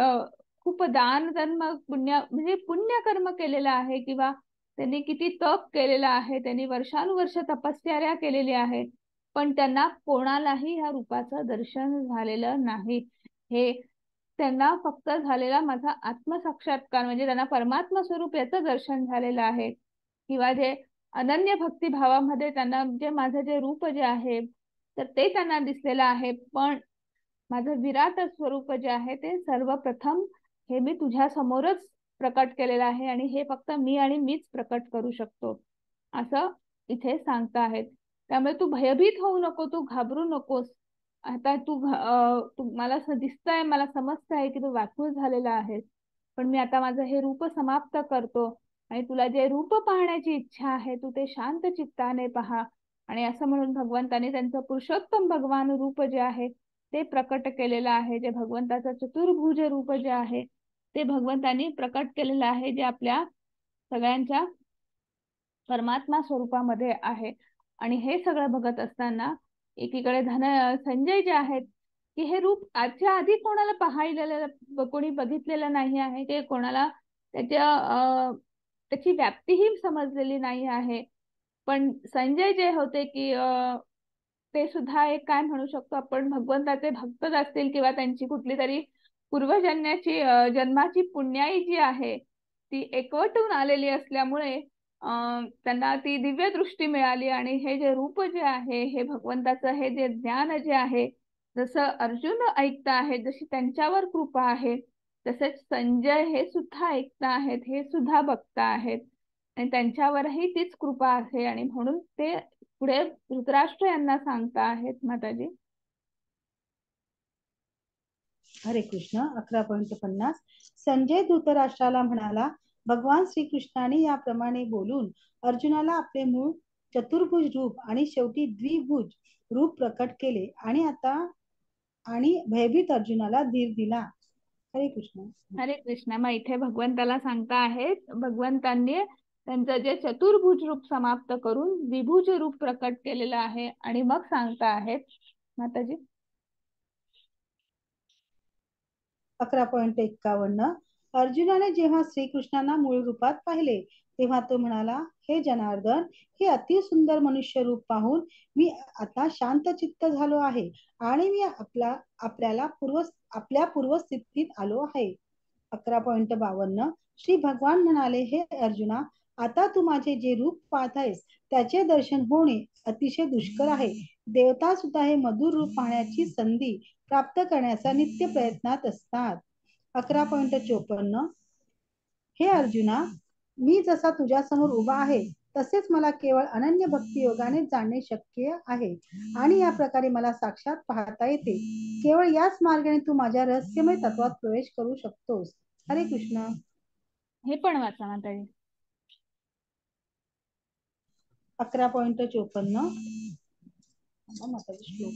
खूप दान धर्म पुण्य म्हणजे पुण्यकर्म केलेलं आहे किंवा त्यांनी किती तप केलेलं आहे त्यांनी वर्षानुवर्ष तपश्चर्या केलेली आहेत. पण त्यांना कोणालाही ह्या रूपाचं दर्शन झालेलं नाही. हे त्यांना फक्त झालेला माझा आत्मसाक्षात्कार म्हणजे त्यांना परमात्मा स्वरूप याचं दर्शन झालेलं आहे. किंवा जे अनन्य भक्तिभावामध्ये त्यांना जे माझं जे रूप जे आहे तर ते त्यांना दिसलेलं आहे. पण माझं विराट स्वरूप जे आहे ते सर्वप्रथम हे मी तुझ्या समोरच प्रकट केलेलं आहे. आणि हे फक्त मी आणि मीच प्रकट करू शकतो. असं इथे सांगता आहेत त्यामुळे तू भयभीत होऊ नको तू घाबरू नकोस. आता तू तू मला दिसतंय मला समजत आहे की तू व्याकुळ झालेला आहेस. पण मी आता माझं हे रूप समाप्त करतो आणि तुला जे रूप पाहण्याची इच्छा आहे तू ते शांत चित्ताने पहा. आणि असं म्हणून भगवंताने त्यांचं पुरुषोत्तम भगवान रूप जे आहे ते प्रकट केलेलं आहे. जे भगवंताचं चतुर्भुज रूप जे आहे ते भगवंतानी प्रकट केलेलं आहे जे आपल्या सगळ्यांच्या परमात्मा स्वरूपामध्ये आहे. आणि हे सगळं बघत असताना एकीकडे धन संजय जे आहेत की हे रूप आजच्या आधी कोणाला पाहिलेलं कोणी बघितलेलं नाही आहे ते कोणाला त्याच्या त्याची व्याप्तीही समजलेली नाही आहे. पण संजय जे होते की ते सुद्धा एक काय म्हणू शकतो आपण भगवंताचे भक्तच असतील किंवा त्यांची कुठली तरी पूर्वजन्याची जन्माची पुण्याई जी आहे ती एकवटून आलेली असल्यामुळे त्यांना ती दिव्य दृष्टी मिळाली आणि हे जे रूप जे आहे हे भगवंताचं हे जे ज्ञान जे आहे जसं अर्जुन ऐकत आहेत जशी त्यांच्यावर कृपा आहे तसेच संजय हे सुद्धा ऐकत आहेत हे सुद्धा बघता आहेत. आणि त्यांच्यावरही तीच कृपा आहे आणि म्हणून ते पुढे धृतराष्ट्र यांना सांगता आहेत माताजी. हरे कृष्ण अकरा पॉईंट पन्नास. संजय धृतराष्ट्राला म्हणाला भगवान श्रीकृष्णाने याप्रमाणे बोलून अर्जुनाला आपले मूळ चतुर्भुज रूप आणि शेवटी द्विभुज रूप प्रकट केले आणि आता आणि भयभीत अर्जुनाला धीर दिला. हरे कृष्ण. हरे कृष्ण. मग इथे भगवंताला सांगता आहेत भगवंतांनी त्यांचं जे चतुर्भुज रूप समाप्त करून द्विभुज रूप प्रकट केलेलं आहे आणि मग सांगता आहेत. माताजी. अकरा पॉइंट एक्कावन्न. अर्जुनाने जेव्हा श्रीकृष्णांना मूळ रूपात पाहिले तेव्हा तो म्हणाला हे जनार्दन हे अति सुंदर मनुष्य रूप पाहून मी आता शांत चित्त झालो आहे आणि मी आपला आपल्याला पूर्व आपल्या पूर्वस्थितीत आलो आहे. अकरा पॉइंट बावन्न. श्री भगवान म्हणाले हे अर्जुना आता तू माझे जे रूप पाहत आहेस त्याचे दर्शन होणे अतिशय दुष्कर आहे. देवता सुद्धा हे मधुर रूप पाहण्याची संधी प्राप्त करण्याचा नित्य प्रयत्नात असतात. अकरा पॉइंट चोपन्न. हे अर्जुना मी जसा तुझ्या समोर उभा आहे तसेच मला केवळ अनन्य भक्ती योगाने जाणणे शक्य आहे आणि या प्रकारे मला साक्षात पाहता येते. केवळ याच मार्गाने तू माझ्या रहस्यमय तत्वात प्रवेश करू शकतोस. हरे कृष्ण. हे पण वाचा माताजी. अकरा पॉइंट चोपन्न. माताजी श्लोक.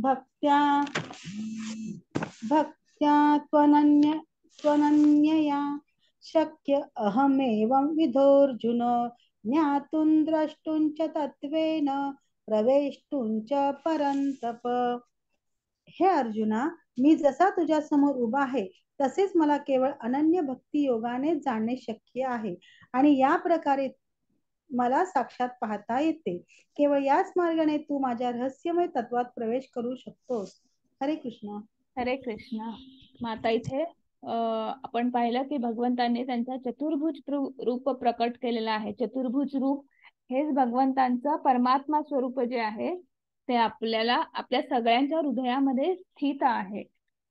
भक्त्या भक्त्या त्वनन्य त्वनन्यया शक्य अहमेवं विधोऽर्जुन ज्ञातुं द्रष्टुं च तत्त्वेन प्रवेष्टुं च परन्तप। हे अर्जुना मी जसा तुझ्या समोर उभा आहे तसेच मला केवळ अनन्य भक्ती योगाने जाणणे शक्य आहे. आणि या प्रकारे मला साक्षात पाहता येते. केवळ याच मार्गाने तू माझ्या रहस्यमय तत्वात प्रवेश करू शकतोस. हरे कृष्ण. हरे कृष्ण. माता इथे आपण पाहिलं की भगवंतांनी त्यांचा चतुर्भुज रूप प्रकट केलेला आहे. चतुर्भुज रूप हेच भगवंतांचं परमात्मा स्वरूप जे आहे ते आपल्याला आपल्या सगळ्यांच्या हृदयामध्ये स्थित आहे.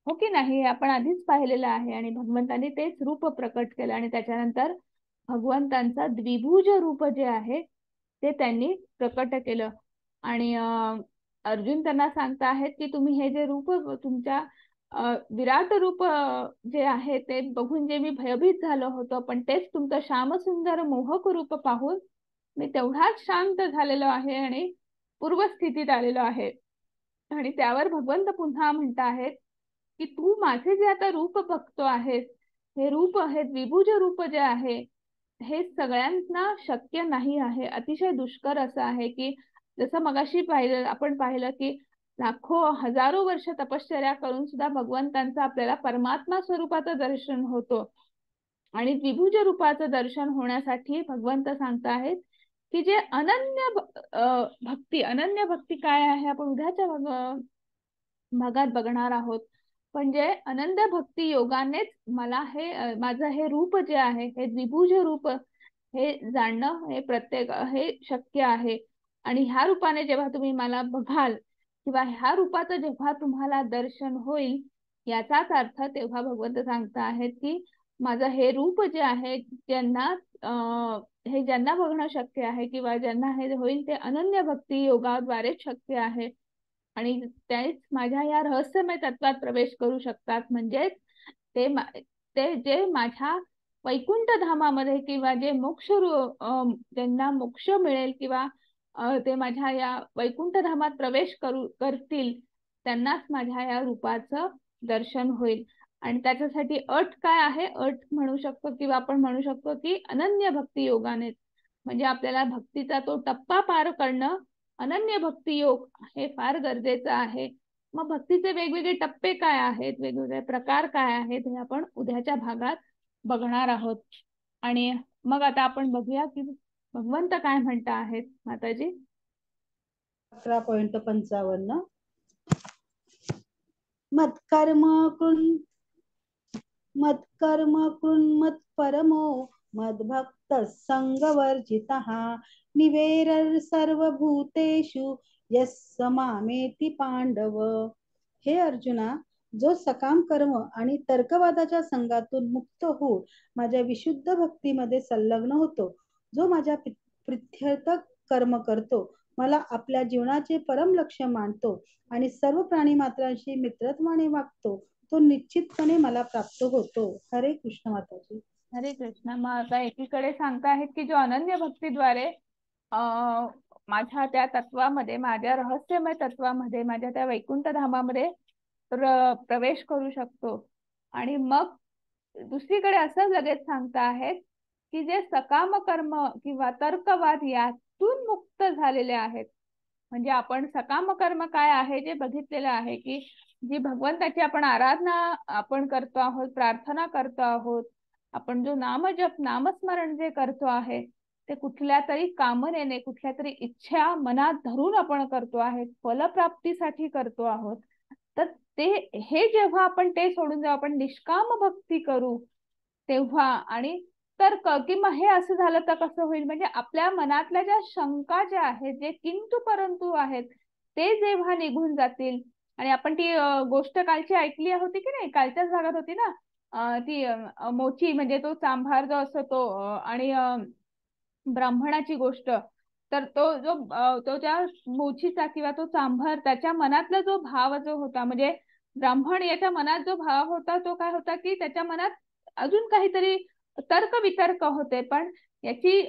हो की नाही आपण आधीच पाहिलेलं आहे आणि भगवंतांनी तेच रूप प्रकट केलं आणि त्याच्यानंतर भगवंतांचा द्विभुज रूप जे आहे ते त्यांनी प्रकट केलं. आणि अर्जुन त्यांना सांगता आहेत की तुम्ही हे जे रूप तुमच्या विराट रूप जे आहे ते बघून जे मी भयभीत झालो होतो पण तेच तुमचं श्यामसुंदर मोहक रूप पाहून मी तेवढाच शांत झालेलो आहे आणि पूर्वस्थितीत आलेलो आहे. आणि त्यावर भगवंत पुन्हा म्हणत आहेत की तू माझे जे आता रूप बघतो आहेस हे रूप हे द्विभुज रूप जे आहे हे सगळ्यांना शक्य नाही आहे. अतिशय दुष्कर असं आहे की जसं मगाशी पाहिलं आपण पाहिलं की लाखो हजारो वर्ष तपश्चर्या करून सुद्धा भगवंतांचा आपल्याला परमात्मा स्वरूपाचं दर्शन होतो. आणि द्विभुज रूपाचं दर्शन होण्यासाठी भगवंत सांगत आहेत की जे अनन्य भक्ती अनन्य भक्ती काय आहे? आपण उद्याच्या भागात बघणार आहोत. म्हणजे अनंत भक्ती योगानेच मला हे माझं हे रूप जे आहे हे द्विभुज रूप हे जाणणं हे प्रत्येक हे शक्य आहे. आणि ह्या रूपाने जेव्हा तुम्ही मला बघाल किंवा ह्या रूपाचं जेव्हा तुम्हाला दर्शन होईल याचाच अर्थ तेव्हा भगवंत सांगता आहेत की माझं हे रूप जे आहे ज्यांना हे ज्यांना बघणं शक्य आहे किंवा ज्यांना हे होईल ते अनन्य भक्ती योगाद्वारेच शक्य आहे. आणि तेच माझ्या या रहस्यमय तत्वात प्रवेश करू शकतात. म्हणजेच ते ते जे माझ्या वैकुंठ धामामध्ये किंवा जे मोक्ष त्यांना मोक्ष मिळेल किंवा ते माझ्या या वैकुंठ धामात प्रवेश करू करतील त्यांनाच माझ्या या रूपाचं दर्शन होईल. आणि त्याच्यासाठी अट काय आहे? अट म्हणू शकतो किंवा आपण म्हणू शकतो की अनन्य भक्ती योगाने. म्हणजे आपल्याला भक्तीचा तो टप्पा पार करणं अनन्य भक्ती योग हे फार गरजेचं आहे. मग भक्तीचे वेगवेगळे टप्पे काय आहेत? वेगवेगळे प्रकार काय आहेत? हे आपण उद्याच्या भागात बघणार आहोत. आणि मग आता आपण बघूया की भगवंत काय म्हणता आहेत माताजी? अकरा पॉइंट पंचावन्न. मत्कर्म कृन मत्कर्म कृन्मत परमो मद्भक्त तत्सङ्गवर्जितः निवेरर सर्वभूतेषु यस मामेति पांडव हे अर्जुना जो सकाम कर्म आणि तर्कवादाच्या संघातून मुक्त होऊन माझ्या विशुद्ध भक्तीमध्ये संलग्न होतो जो माझ्या प्रित्यर्थक कर्म करतो मला आपल्या जीवनाचे परम लक्ष मानतो आणि सर्व प्राणी मात्रांशी मित्रत्वाने वागतो तो निश्चितपणे मला प्राप्त होतो. हरे कृष्ण माताजी. हरे कृष्ण. मग आता एकीकडे सांगता आहेत की जो अनन्य भक्तीद्वारे माझ्या त्या तत्वामध्ये माझ्या रहस्यमय तत्वामध्ये माझ्या त्या वैकुंठ धामामध्ये प्रवेश करू शकतो. आणि मग दुसरीकडे असं लगेच सांगता आहेत की जे सकाम कर्म किंवा तर्कवाद यातून मुक्त झालेले आहेत. म्हणजे आपण सकाम कर्म काय आहे जे बघितलेलं आहे की जी भगवंताची आपण आराधना आपण करतो आहोत प्रार्थना करतो आहोत आपण जो नामजप नामस्मरण जे करतो आहे ते कुठल्या तरी कामनेने कुठल्या तरी इच्छा मनात धरून आपण करतो आहे फलप्राप्तीसाठी करतो आहोत. तर ते हे जेव्हा आपण ते सोडून जेव्हा आपण निष्काम भक्ती करू तेव्हा आणि तर की मग हे असं झालं तर कसं होईल? म्हणजे आपल्या मनातल्या ज्या शंका ज्या आहेत जे किंतु परंतु आहेत ते जेव्हा निघून जातील आणि आपण ती गोष्ट कालची ऐकली होती की नाही? कालच्याच भागात होती ना? ती मोची म्हणजे तो सांभार जो असतो तो आणि ब्राह्मणाची गोष्ट तर तो जो तो त्या मोचीचा किंवा तो चांभार त्याच्या मनातला जो भाव जो होता म्हणजे ब्राह्मण याच्या मनात जो भाव होता तो काय होता की त्याच्या मनात अजून काहीतरी तर्क वितर्क होते पण याची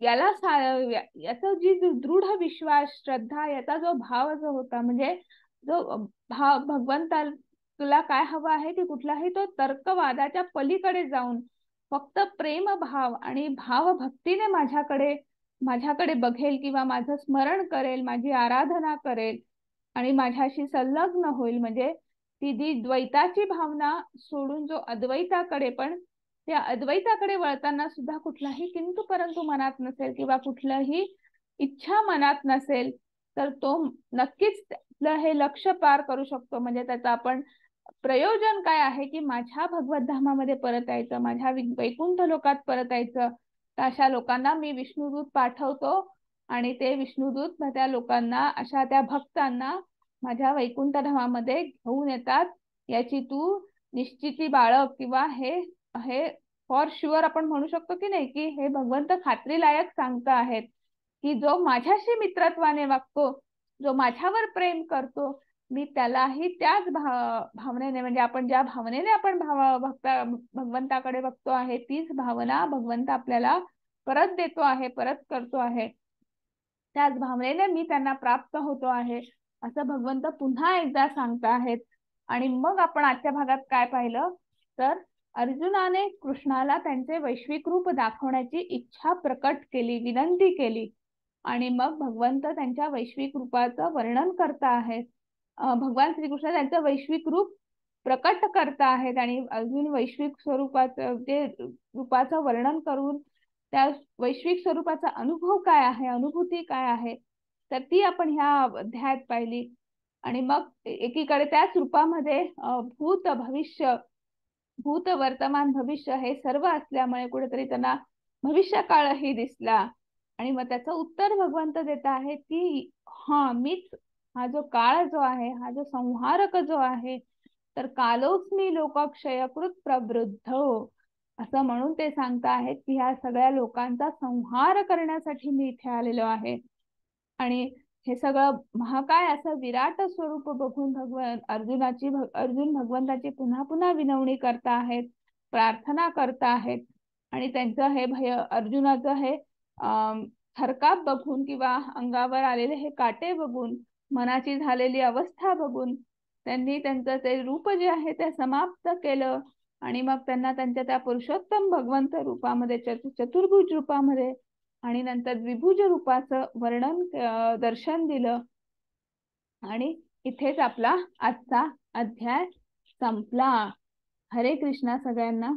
याला याचा जी दृढ विश्वास श्रद्धा याचा जो भाव जो होता म्हणजे जो भाव भगवंता तुला काय हवं आहे की कुठलाही तो तर्कवादाच्या पलीकडे जाऊन फक्त प्रेम भाव आणि भाव भक्तीने माझ्याकडे माझ्याकडे बघेल किंवा माझं स्मरण करेल माझी आराधना करेल आणि माझ्याशी संलग्न होईल. म्हणजे ती जी द्वैताची भावना सोडून जो अद्वैताकडे पण त्या अद्वैताकडे वळताना सुद्धा कुठलाही किंतु परंतु मनात नसेल किंवा कुठलंही इच्छा मनात नसेल तर तो नक्कीच हे लक्ष पार करू शकतो. म्हणजे त्याचा आपण प्रयोजन काय आहे की माझ्या भगवत धामामध्ये परत यायचं माझ्या वैकुंठ लोकात परत यायचं. तर अशा लोकांना मी विष्णुदूत पाठवतो आणि ते विष्णुदूत त्या लोकांना अशा त्या भक्तांना माझ्या वैकुंठ धामामध्ये घेऊन येतात. याची तू निश्चिती बाळग किंवा हे हे फॉर शुअर आपण म्हणू शकतो की नाही की हे भगवंत खात्रीलायक सांगत आहेत की जो माझ्याशी मित्रत्वाने वागतो जो माझ्यावर प्रेम करतो मी त्यालाही त्याच भावनेने म्हणजे आपण ज्या भावनेने आपण भाव भक्ता भगवंताकडे बघतो आहे तीच भावना भगवंत आपल्याला परत देतो आहे परत करतो आहे. त्याच भावनेने मी त्यांना प्राप्त होतो आहे असं भगवंत पुन्हा एकदा सांगत आहेत. आणि मग आपण आजच्या भागात काय पाहिलं? तर अर्जुनाने कृष्णाला त्यांचे वैश्विक रूप दाखवण्याची इच्छा प्रकट केली विनंती केली. आणि मग भगवंत त्यांच्या वैश्विक रूपाचं वर्णन करता आहेत. भगवान श्रीकृष्ण त्यांचं वैश्विक रूप प्रकट करता आहेत आणि अजून वैश्विक स्वरूपाचं ते रूपाचं वर्णन करून त्या वैश्विक स्वरूपाचा अनुभव काय आहे अनुभूती काय आहे तर ती आपण ह्या अध्यायात पाहिली. आणि मग एकीकडे त्याच रूपामध्ये भूत भविष्य भूत वर्तमान भविष्य हे सर्व असल्यामुळे कुठेतरी त्यांना भविष्य काळही दिसला. आणि मग त्याचं उत्तर भगवंत देत आहे की हा मीच हा जो काळ जो आहे हा जो संहारक जो आहे तर कालोस्मी लोकक्षयकृत प्रवृद्ध. असं म्हणून ते सांगता आहेत की ह्या सगळ्या लोकांचा संहार करण्यासाठी मी इथे आलेलो आहे. आणि हे सगळं महाकाय असं विराट स्वरूप बघून भगवान अर्जुनाची अर्जुन भगवंताची पुन्हा पुन्हा विनवणी करता आहेत प्रार्थना करता आहेत. आणि त्यांचं हे भय अर्जुनाचं हे थरकाप बघून किंवा अंगावर आलेले हे काटे बघून मनाची झालेली अवस्था बघून त्यांनी त्यांचं ते रूप जे आहे ते समाप्त केलं. आणि मग त्यांना त्यांच्या त्या पुरुषोत्तम भगवंत रूपामध्ये चतुर्भुज रूपामध्ये आणि नंतर द्विभुज रूपाचं वर्णन दर्शन दिलं. आणि इथेच आपला आजचा अध्याय संपला. हरे कृष्णा सगळ्यांना.